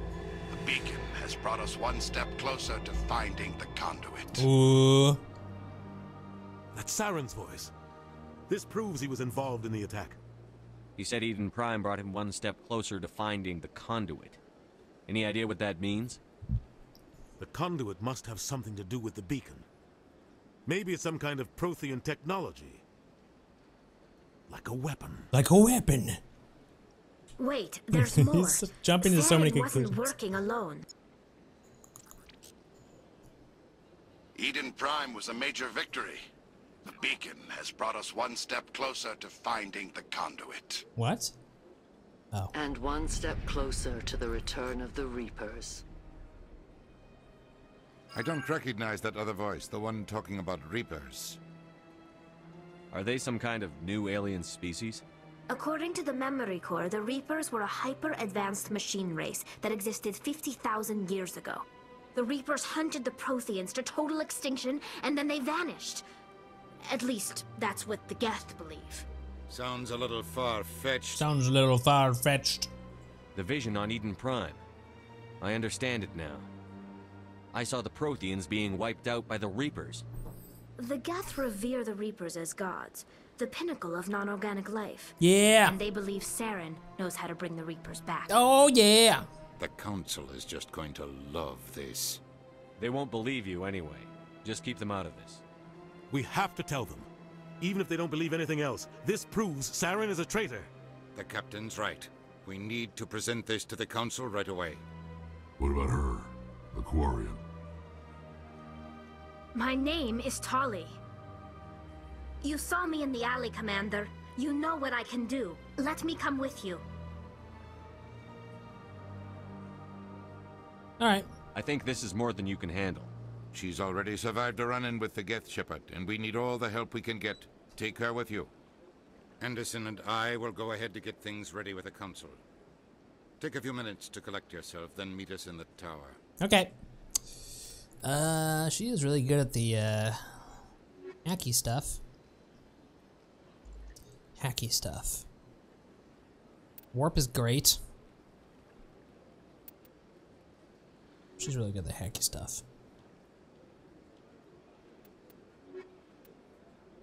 The beacon has brought us one step closer to finding the conduit. Ooh. That's Saren's voice. This proves he was involved in the attack. He said Eden Prime brought him one step closer to finding the conduit. Any idea what that means? The conduit must have something to do with the beacon. Maybe it's some kind of Prothean technology. Like a weapon. Like a weapon. Wait, there's more. He's jumping to so many Saren wasn't working alone. Eden Prime was a major victory. The beacon has brought us one step closer to finding the conduit. What? Oh. And one step closer to the return of the Reapers. I don't recognize that other voice, the one talking about Reapers. Are they some kind of new alien species? According to the memory core, the Reapers were a hyper-advanced machine race that existed 50,000 years ago. The Reapers hunted the Protheans to total extinction, and then they vanished. At least, that's what the Geth believe. Sounds a little far-fetched. Sounds a little far fetched. The vision on Eden Prime. I understand it now. I saw the Protheans being wiped out by the Reapers. The Geth revere the Reapers as gods, the pinnacle of non-organic life. Yeah. And they believe Saren knows how to bring the Reapers back. Oh, yeah. The Council is just going to love this. They won't believe you anyway. Just keep them out of this. We have to tell them. Even if they don't believe anything else, this proves Saren is a traitor. The Captain's right. We need to present this to the Council right away. What about her? The Quarian. My name is Tali. You saw me in the alley, Commander. You know what I can do. Let me come with you. All right. I think this is more than you can handle. She's already survived a run-in with the Geth Shepard, and we need all the help we can get. Take her with you. Anderson and I will go ahead to get things ready with the Council. Take a few minutes to collect yourself, then meet us in the tower. Okay. Uh, she is really good at the uh, Hacky stuff. Hacky stuff. Warp is great. She's really good at the hacky stuff.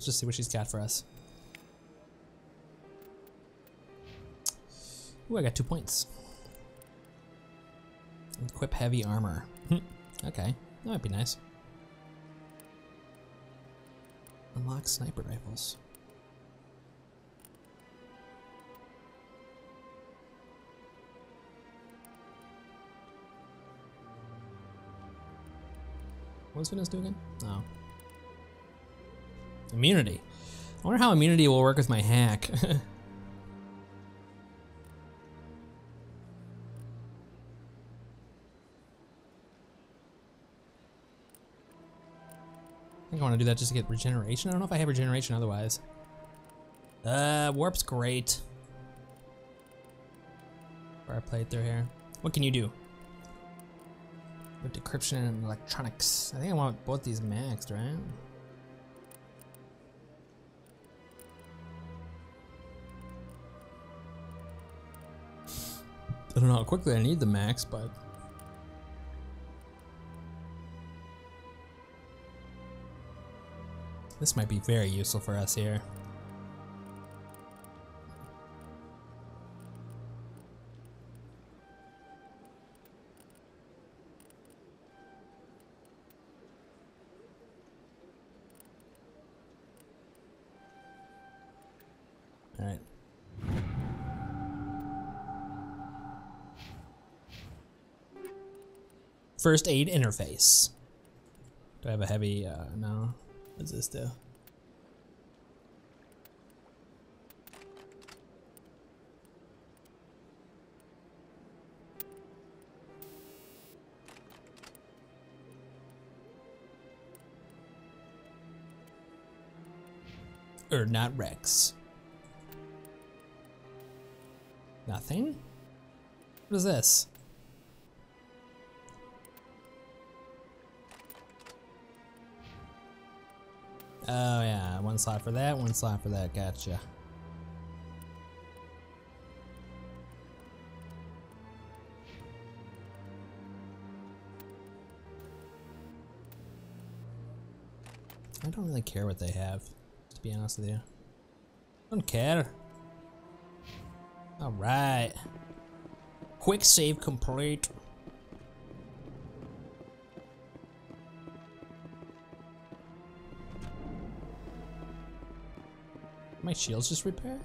Let's just see what she's got for us. Ooh, I got two points. Equip heavy armor. Hmm. okay, that might be nice. Unlock sniper rifles. What's Venus do again? Oh. Immunity. I wonder how immunity will work with my hack. I think I want to do that just to get regeneration. I don't know if I have regeneration otherwise. Uh, warp's great. Where I played through here. What can you do? With decryption and electronics. I think I want both these maxed, right? I don't know how quickly I need the max, but this might be very useful for us here. First aid interface. Do I have a heavy, uh, no. What does this do? Or not Wrex. Nothing? What is this? Oh yeah, one slot for that, one slot for that, gotcha. I don't really care what they have, to be honest with you. Don't care. Alright. Quick save complete. Shields just repair?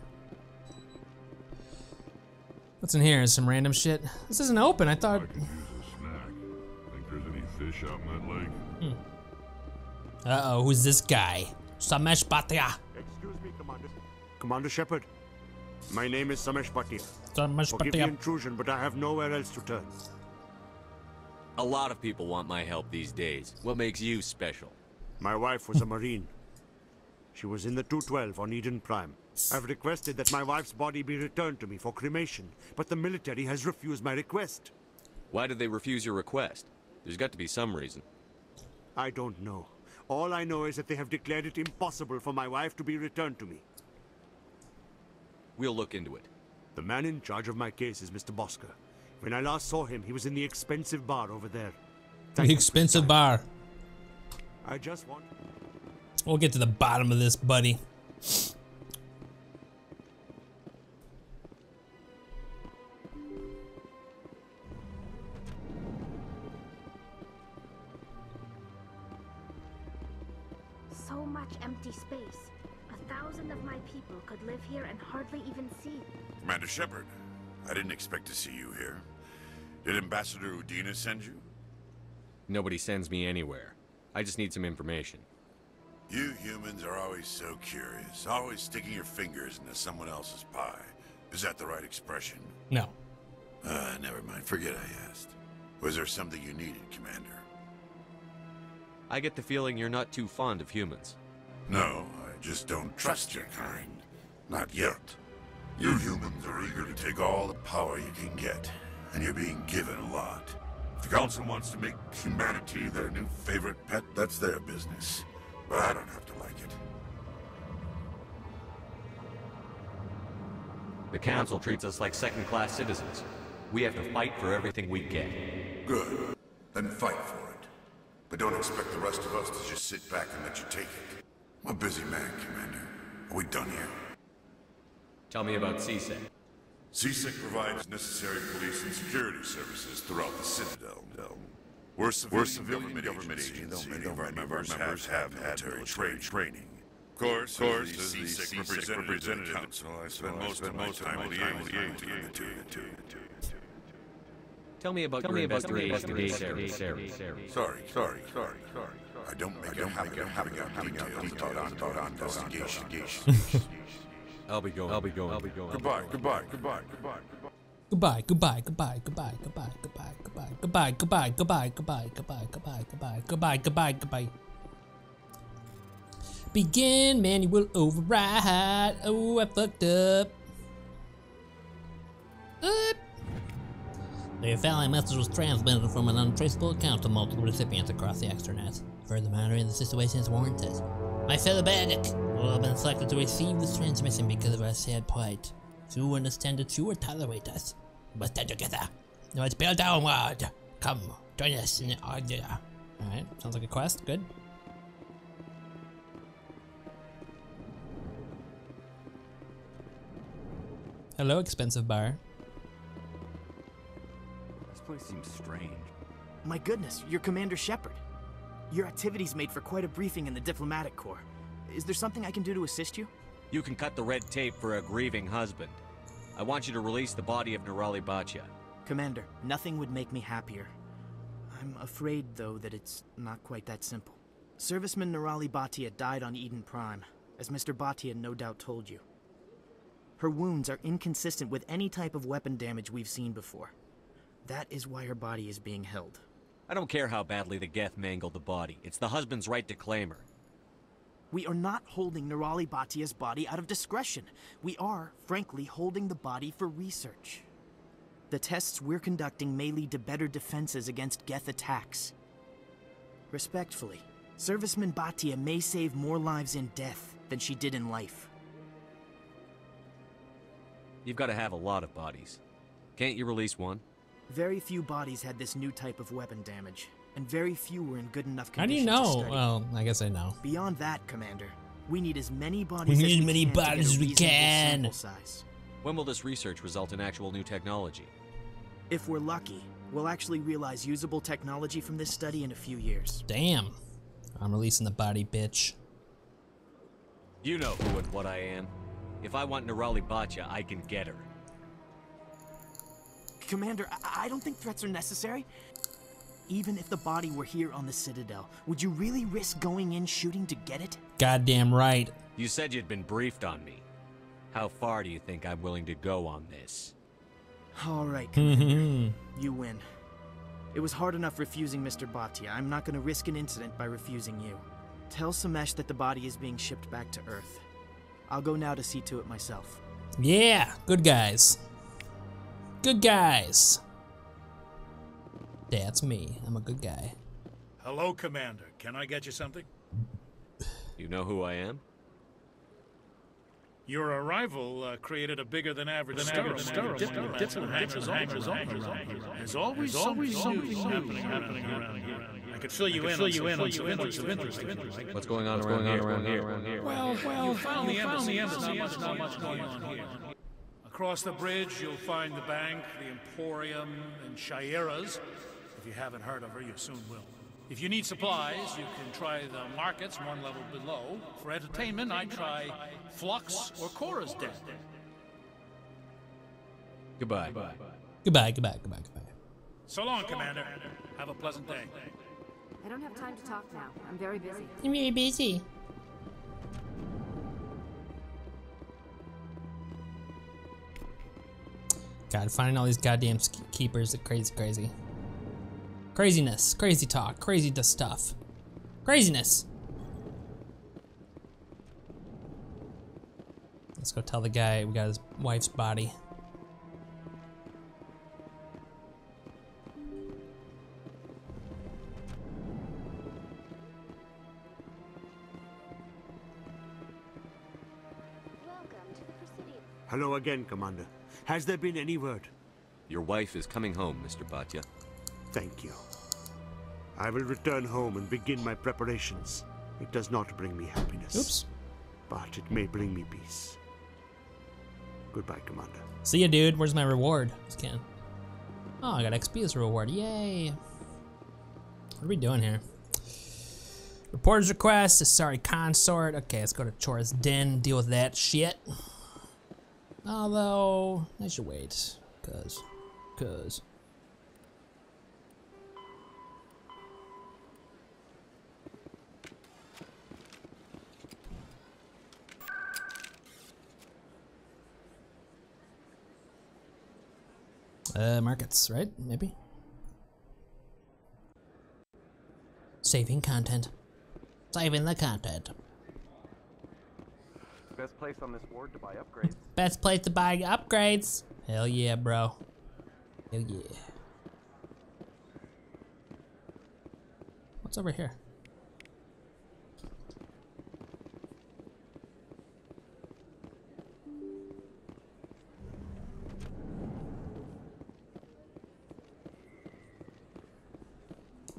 What's in here? Some random shit? This isn't open, I thought... Use a snack. Think there's any fish out in that lake? Hmm. Uh-oh, who's this guy? Samesh Bhatia. Excuse me, Commander. Commander Shepard. My name is Samesh Bhatia. Samesh Forgive the intrusion, but I have nowhere else to turn. A lot of people want my help these days. What makes you special? My wife was a Marine. She was in the 212 on Eden Prime. I've requested that my wife's body be returned to me for cremation, but the military has refused my request. Why did they refuse your request? There's got to be some reason. I don't know. All I know is that they have declared it impossible for my wife to be returned to me. We'll look into it. The man in charge of my case is Mr. Bosker. When I last saw him, he was in the expensive bar over there. The expensive bar. I just want... We'll get to the bottom of this, buddy. So much empty space. A thousand of my people could live here and hardly even see. Commander Shepard, I didn't expect to see you here. Did Ambassador Udina send you? Nobody sends me anywhere. I just need some information. You humans are always so curious, always sticking your fingers into someone else's pie. Is that the right expression? No. Uh, never mind. Forget I asked. Was there something you needed, Commander? I get the feeling you're not too fond of humans. No, I just don't trust your kind. Not yet. You humans are eager to take all the power you can get, and you're being given a lot. If the Council wants to make humanity their new favorite pet, that's their business. But I don't have to like it. The Council treats us like second-class citizens. We have to fight for everything we get. Good. Then fight for it. But don't expect the rest of us to just sit back and let you take it. I'm a busy man, Commander. Are we done here? Tell me about C-Sec. C-Sec provides necessary police and security services throughout the Citadel. We're, civilian We're civilian government, government agency, agency, though many of our members, members have, have had had military military training. Of course, course, as the as the C-Sec C-Sec representative, representative in the council, I spend so I most of spend my most of time my liaising time between liaising the two. Tell me about Tell your me about your investigation. investigation. Sorry, sorry, sorry, sorry. I don't make a habit of having a detailed thought on on investigation. I'll be going. I'll be going. I'll be going. Goodbye, goodbye, goodbye, goodbye. Goodbye, goodbye, goodbye, goodbye, goodbye, goodbye, goodbye, goodbye, goodbye, goodbye, goodbye, goodbye, goodbye, goodbye, goodbye, goodbye. Goodbye. Begin manual override. Oh, I fucked up. The following message was transmitted from an untraceable account to multiple recipients across the extranet. Further monitoring the situation is warranted. My fellow bandit will have been selected to receive this transmission because of our sad plight. Few understand it, fewer tolerate us. We must stand together. Now let's build our world. Come, join us in our Alright, sounds like a quest. Good. Hello, expensive bar. This place seems strange. My goodness, you're Commander Shepard. Your activities made for quite a briefing in the diplomatic corps. Is there something I can do to assist you? You can cut the red tape for a grieving husband. I want you to release the body of Nirali Bhatia. Commander, nothing would make me happier. I'm afraid, though, that it's not quite that simple. Serviceman Nirali Bhatia died on Eden Prime, as Mr. Bhatia no doubt told you. Her wounds are inconsistent with any type of weapon damage we've seen before. That is why her body is being held. I don't care how badly the Geth mangled the body. It's the husband's right to claim her. We are not holding Nirali Bhatia's body out of discretion. We are, frankly, holding the body for research. The tests we're conducting may lead to better defenses against Geth attacks. Respectfully, Serviceman Bhatia may save more lives in death than she did in life. You've got to have a lot of bodies. Can't you release one? Very few bodies had this new type of weapon damage, and very few were in good enough condition How do you know? Well, I guess I know. Beyond that, Commander, we need as many We bodies as need we many can to get bodies as we can. size. When will this research result in actual new technology? If we're lucky, we'll actually realize usable technology from this study in a few years. Damn. I'm releasing the body, bitch. You know who and what I am. If I want Nirali Bhatia, I can get her. Commander, I, I don't think threats are necessary. Even if the body were here on the Citadel, would you really risk going in shooting to get it? Goddamn right. You said you'd been briefed on me. How far do you think I'm willing to go on this? All right, Commander. you win. It was hard enough refusing Mr. Bhatia. I'm not going to risk an incident by refusing you. Tell Samesh that the body is being shipped back to Earth. I'll go now to see to it myself. Yeah, good guys. Good guys. That's me. I'm a good guy. Hello, Commander. Can I get you something? You know who I am? Your arrival uh, created a bigger than average stir among the diplomats and hangers on around here. There's always something new happening around here. I could fill you in on some points of interest. What's going on around here? Around here? Well, well, you found the embassy. Not much, not much going on here. Across the bridge, you'll find the bank, the Emporium, and Sha'ira's. If you haven't heard of her, you soon will. If you need supplies, you can try the markets one level below. For entertainment, I try Flux or Chora's Den. Goodbye. Goodbye, goodbye, goodbye, goodbye. goodbye. So long, Commander. Have a pleasant day. I don't have time to talk now. I'm very busy. I'm very busy. God, finding all these goddamn keepers is crazy, crazy. Craziness, crazy talk, crazy stuff. Craziness. Let's go tell the guy we got his wife's body. Hello again, Commander. Has there been any word? Your wife is coming home, Mr. Bhatia. Thank you. I will return home and begin my preparations. It does not bring me happiness. Oops. But it may bring me peace. Goodbye, Commander. See ya, dude. Where's my reward? Just kidding. Oh, I got XP as a reward. Yay. What are we doing here? Reporter's request, sorry consort. Okay, let's go to Chora's Den, deal with that shit. Although, I should wait, cause, cause. Uh, markets, right? Maybe? Saving content. Saving the content. Best place on this board to buy upgrades. Best place to buy upgrades. Hell yeah, bro. Hell yeah. What's over here?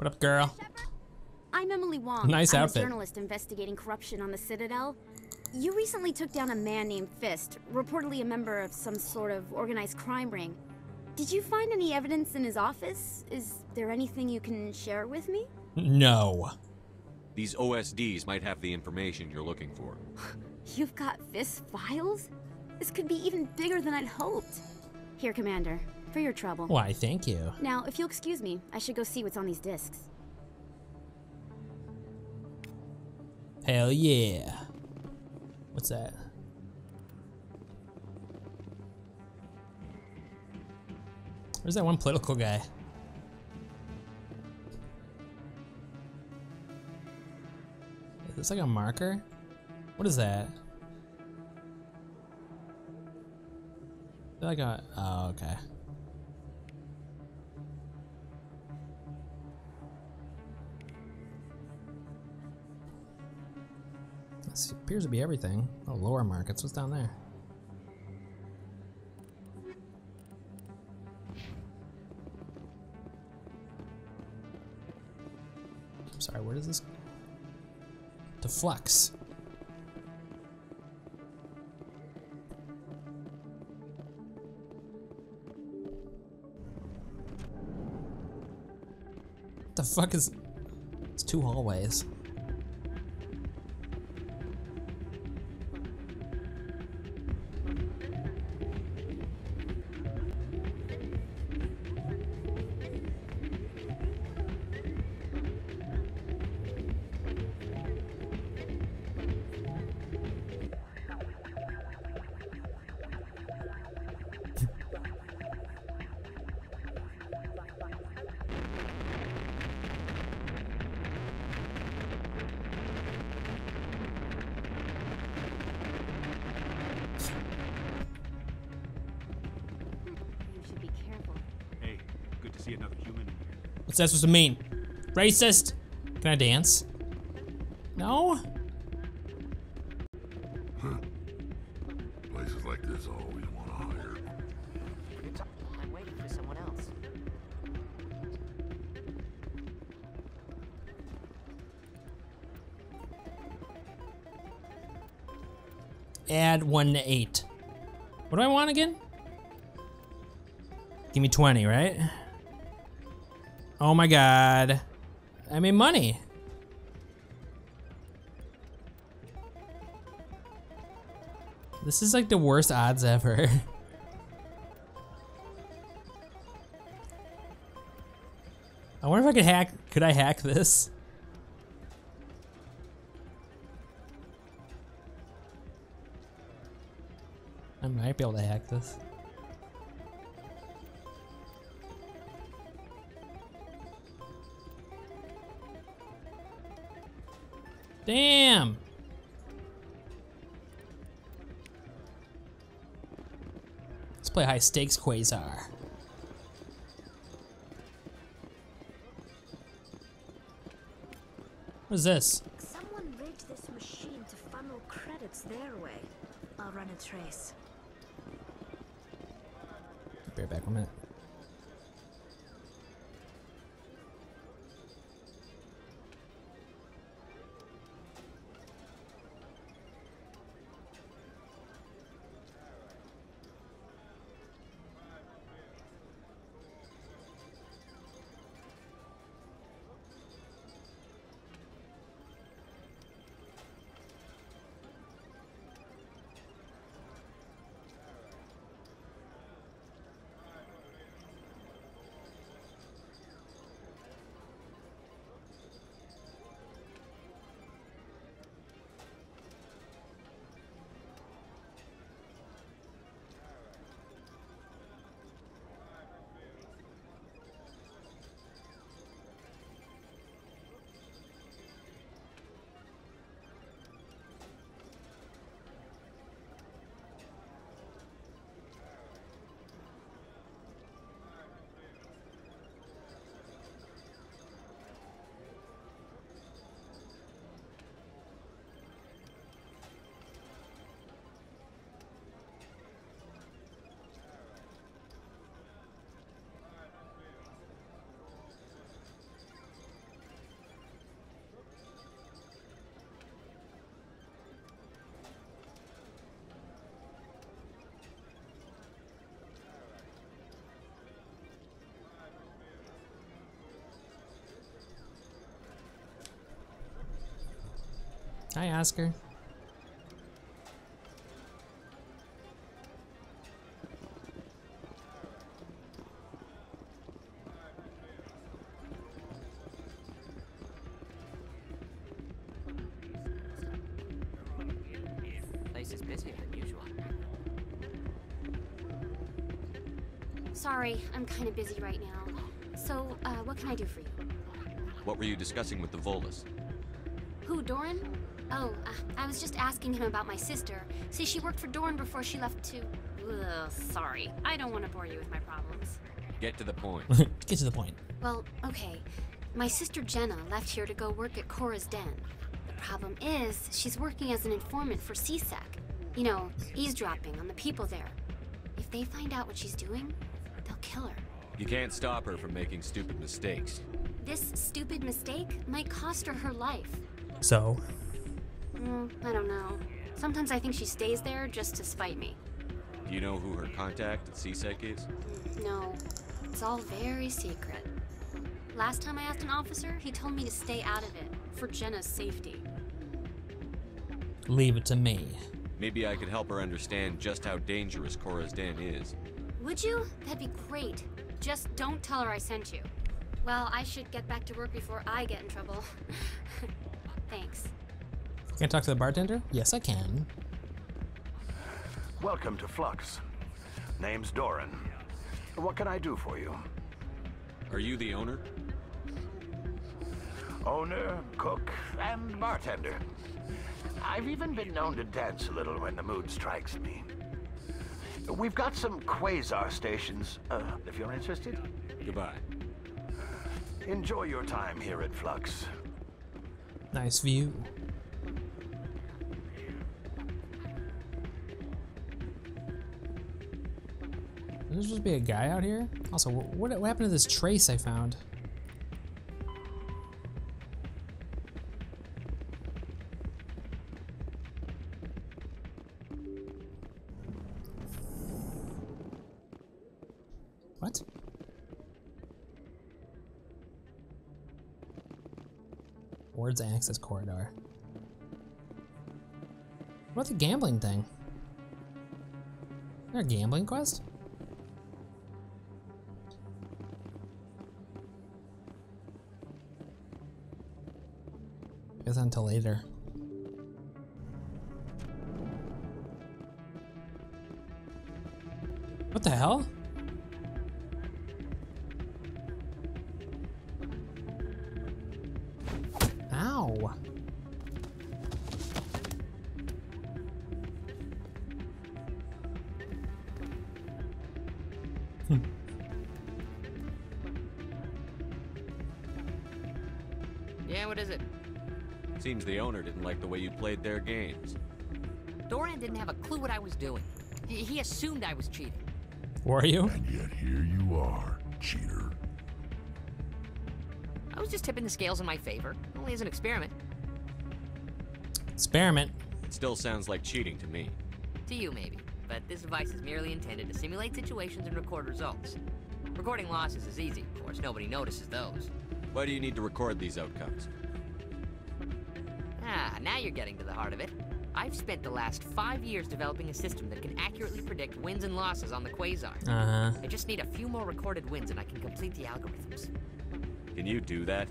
What up, girl? I'm Emily Wong. Nice I'm outfit. a journalist investigating corruption on the Citadel. You recently took down a man named Fist, reportedly a member of some sort of organized crime ring. Did you find any evidence in his office? Is there anything you can share with me? No. These OSDs might have the information you're looking for. You've got Fist files? This could be even bigger than I'd hoped. Here, Commander, for your trouble. Why, thank you. Now, if you'll excuse me, I should go see what's on these discs. Hell yeah. What's that? Where's that one political guy? Is this like a marker? What is that? Is that Like a oh okay. This appears to be everything. Oh, lower markets. What's down there? I'm sorry, where does this? To Flux. What the fuck is? It's two hallways. Here. What's that supposed to mean? Racist? Can I dance? No? Places like this always want to hire. I'm waiting for someone else. Add one to eight. What do I want again? Give me 20, right? Oh my god. I mean money. This is like the worst odds ever. I wonder if I could hack, could I hack this? I might be able to hack this. Play high stakes Quasar. What is this? Hi, Oscar. Place is busier than usual. Sorry, I'm kind of busy right now. So, uh, what can I do for you? What were you discussing with the Volus? Who, Doran? Oh, uh, I was just asking him about my sister. See, she worked for Doran before she left to. Ugh, sorry. I don't want to bore you with my problems. Get to the point. Get to the point. Well, okay. My sister Jenna left here to go work at Chora's Den. The problem is, she's working as an informant for C-Sec. You know, eavesdropping on the people there. If they find out what she's doing, they'll kill her. You can't stop her from making stupid mistakes. This stupid mistake might cost her her life. So, Mm, I don't know. Sometimes I think she stays there just to spite me. Do you know who her contact at C-Sec is? No, it's all very secret. Last time I asked an officer, he told me to stay out of it, for Jenna's safety. leave it to me. Maybe I could help her understand just how dangerous Chora's Den is. Would you? That'd be great. Just don't tell her I sent you. Well, I should get back to work before I get in trouble. Thanks. Can I talk to the bartender? Yes, I can. Welcome to Flux. Name's Doran. What can I do for you? Are you the owner? Owner, cook, and bartender. I've even been known to dance a little when the mood strikes me. We've got some quasar stations, uh, if you're interested. Goodbye. Enjoy your time here at Flux. Nice view. There supposed to be a guy out here? Also, what, what happened to this trace I found? What? Wards access corridor. What about the gambling thing? Is there a gambling quest? Until later. What the hell? Owner didn't like the way you played their games. Doran didn't have a clue what I was doing. He, he assumed I was cheating. Were you? And yet here you are, cheater. I was just tipping the scales in my favor, only as an experiment. Experiment. It still sounds like cheating to me. To you, maybe. But this device is merely intended to simulate situations and record results. Recording losses is easy, of course. Nobody notices those. Why do you need to record these outcomes? Now you're getting to the heart of it. I've spent the last five years developing a system that can accurately predict wins and losses on the Quasar. Uh-huh. I just need a few more recorded wins and I can complete the algorithms. Can you do that?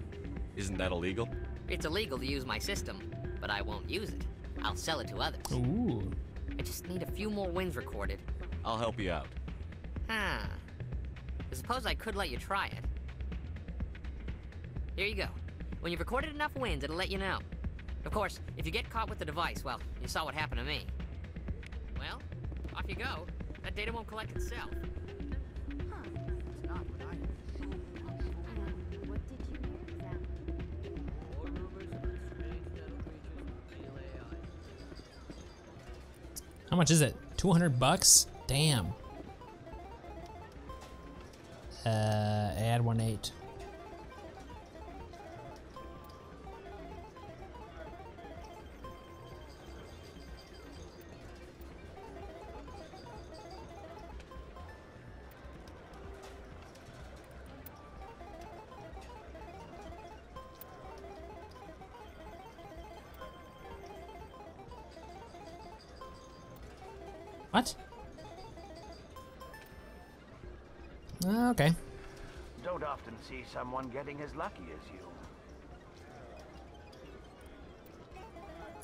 Isn't that illegal? It's illegal to use my system, but I won't use it. I'll sell it to others. Ooh. I just need a few more wins recorded. I'll help you out. Huh. I suppose I could let you try it. Here you go. When you've recorded enough wins, it'll let you know. Of course, if you get caught with the device, well, you saw what happened to me. Well, off you go. That data won't collect itself. How much is it? 200 bucks? Damn. Uh, add one eight. Okay. Don't often see someone getting as lucky as you.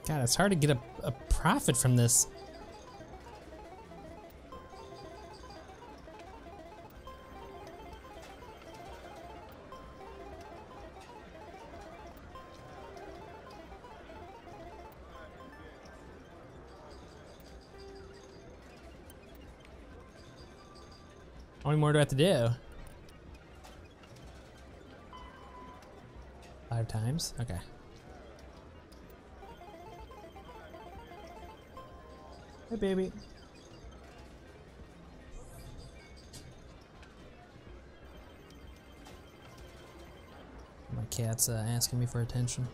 God, it's hard to get a, a profit from this. More do I have to do? Five times? Okay. Hey, baby. My cat's uh, asking me for attention.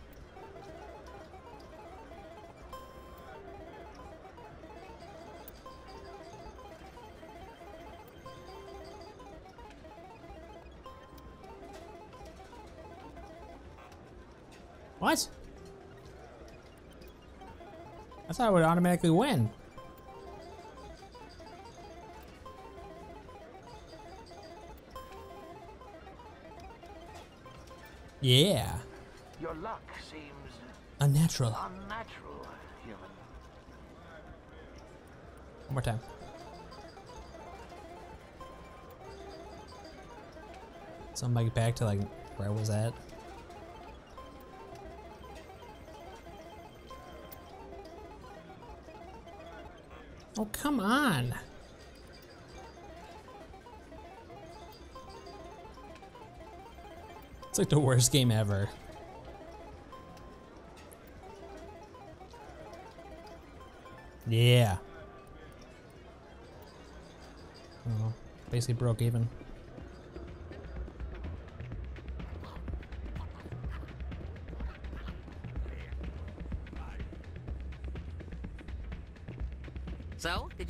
I thought I would automatically win. Yeah. Your luck seems Unnatural. unnatural, human. One more time. so i'm back to like where I was at. Come on. It's like the worst game ever. Yeah. Oh, basically broke even.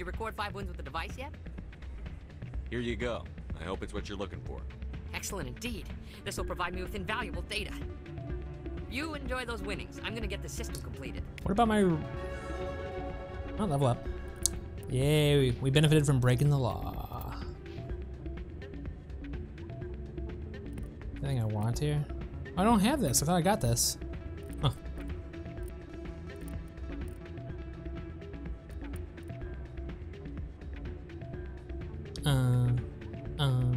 You record five wins with the device yet? Here you go. I hope it's what you're looking for. Excellent indeed. This will provide me with invaluable data. You enjoy those winnings. I'm gonna get the system completed. What about my... Oh, level up. Yay, we, we benefited from breaking the law. Anything I want here? I don't have this. I thought I got this. Uh, uh.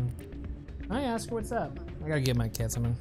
I ask what's up. I gotta get my cat something.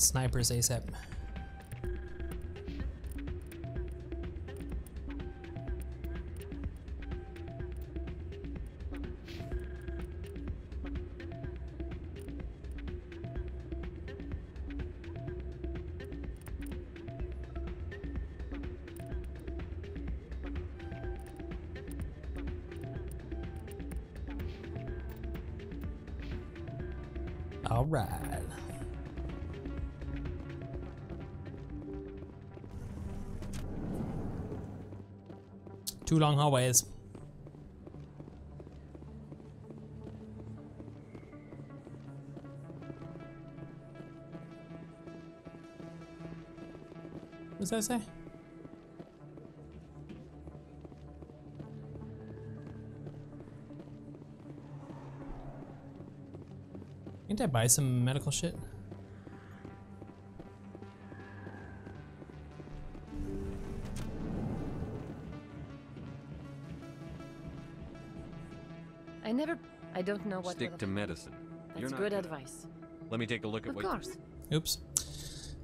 Snipers ASAP. All right. Two long hallways. What does that say? Can't I buy some medical shit? I don't know what. Stick will- to medicine. That's You're not good gonna- advice. Let me take a look at Of what. course. Oops.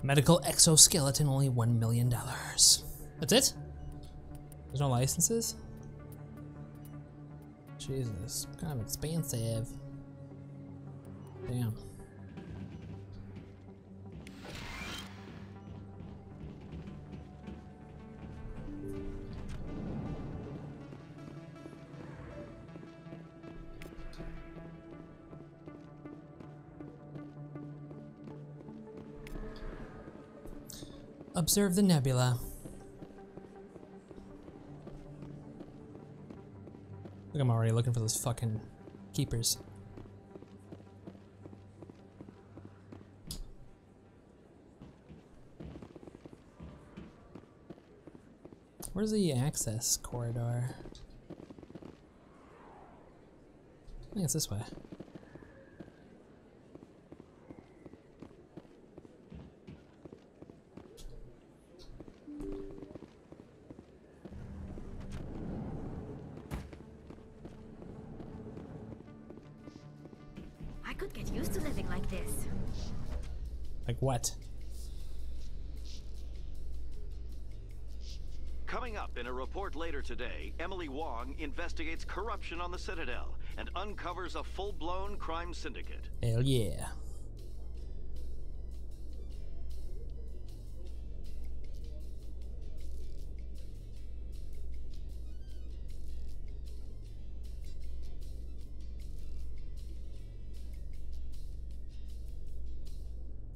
Medical exoskeleton, only $1 million. That's it? There's no licenses? Jesus, kind of expensive. Damn. Observe the nebula. Look, I'm already looking for those fucking keepers. Where's the access corridor? I think it's this way. Today, Emily Wong investigates corruption on the Citadel and uncovers a full-blown crime syndicate. Hell yeah.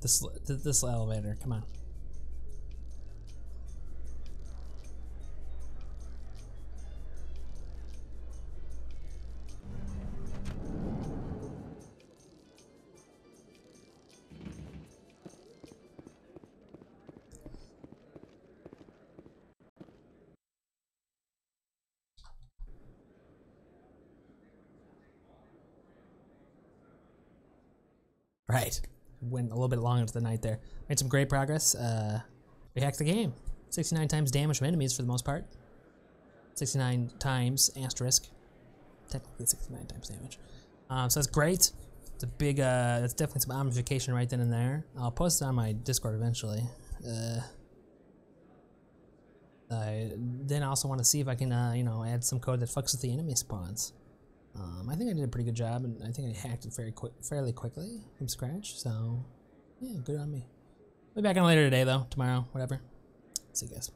This this elevator, come on. The night there. Made some great progress. Uh, we hacked the game. 69 times damage from enemies for the most part. 69 times asterisk. Technically 69 times damage. Um, so that's great. It's a big, uh, that's definitely some amplification right then and there. I'll post it on my Discord eventually. Uh, I then I also want to see if I can, uh, you know, add some code that fucks with the enemy spawns. Um, I think I did a pretty good job, and I think I hacked it very quick, fairly quickly from scratch. So, yeah, good on me. I'll be back on later today, though. Tomorrow, whatever. See you guys.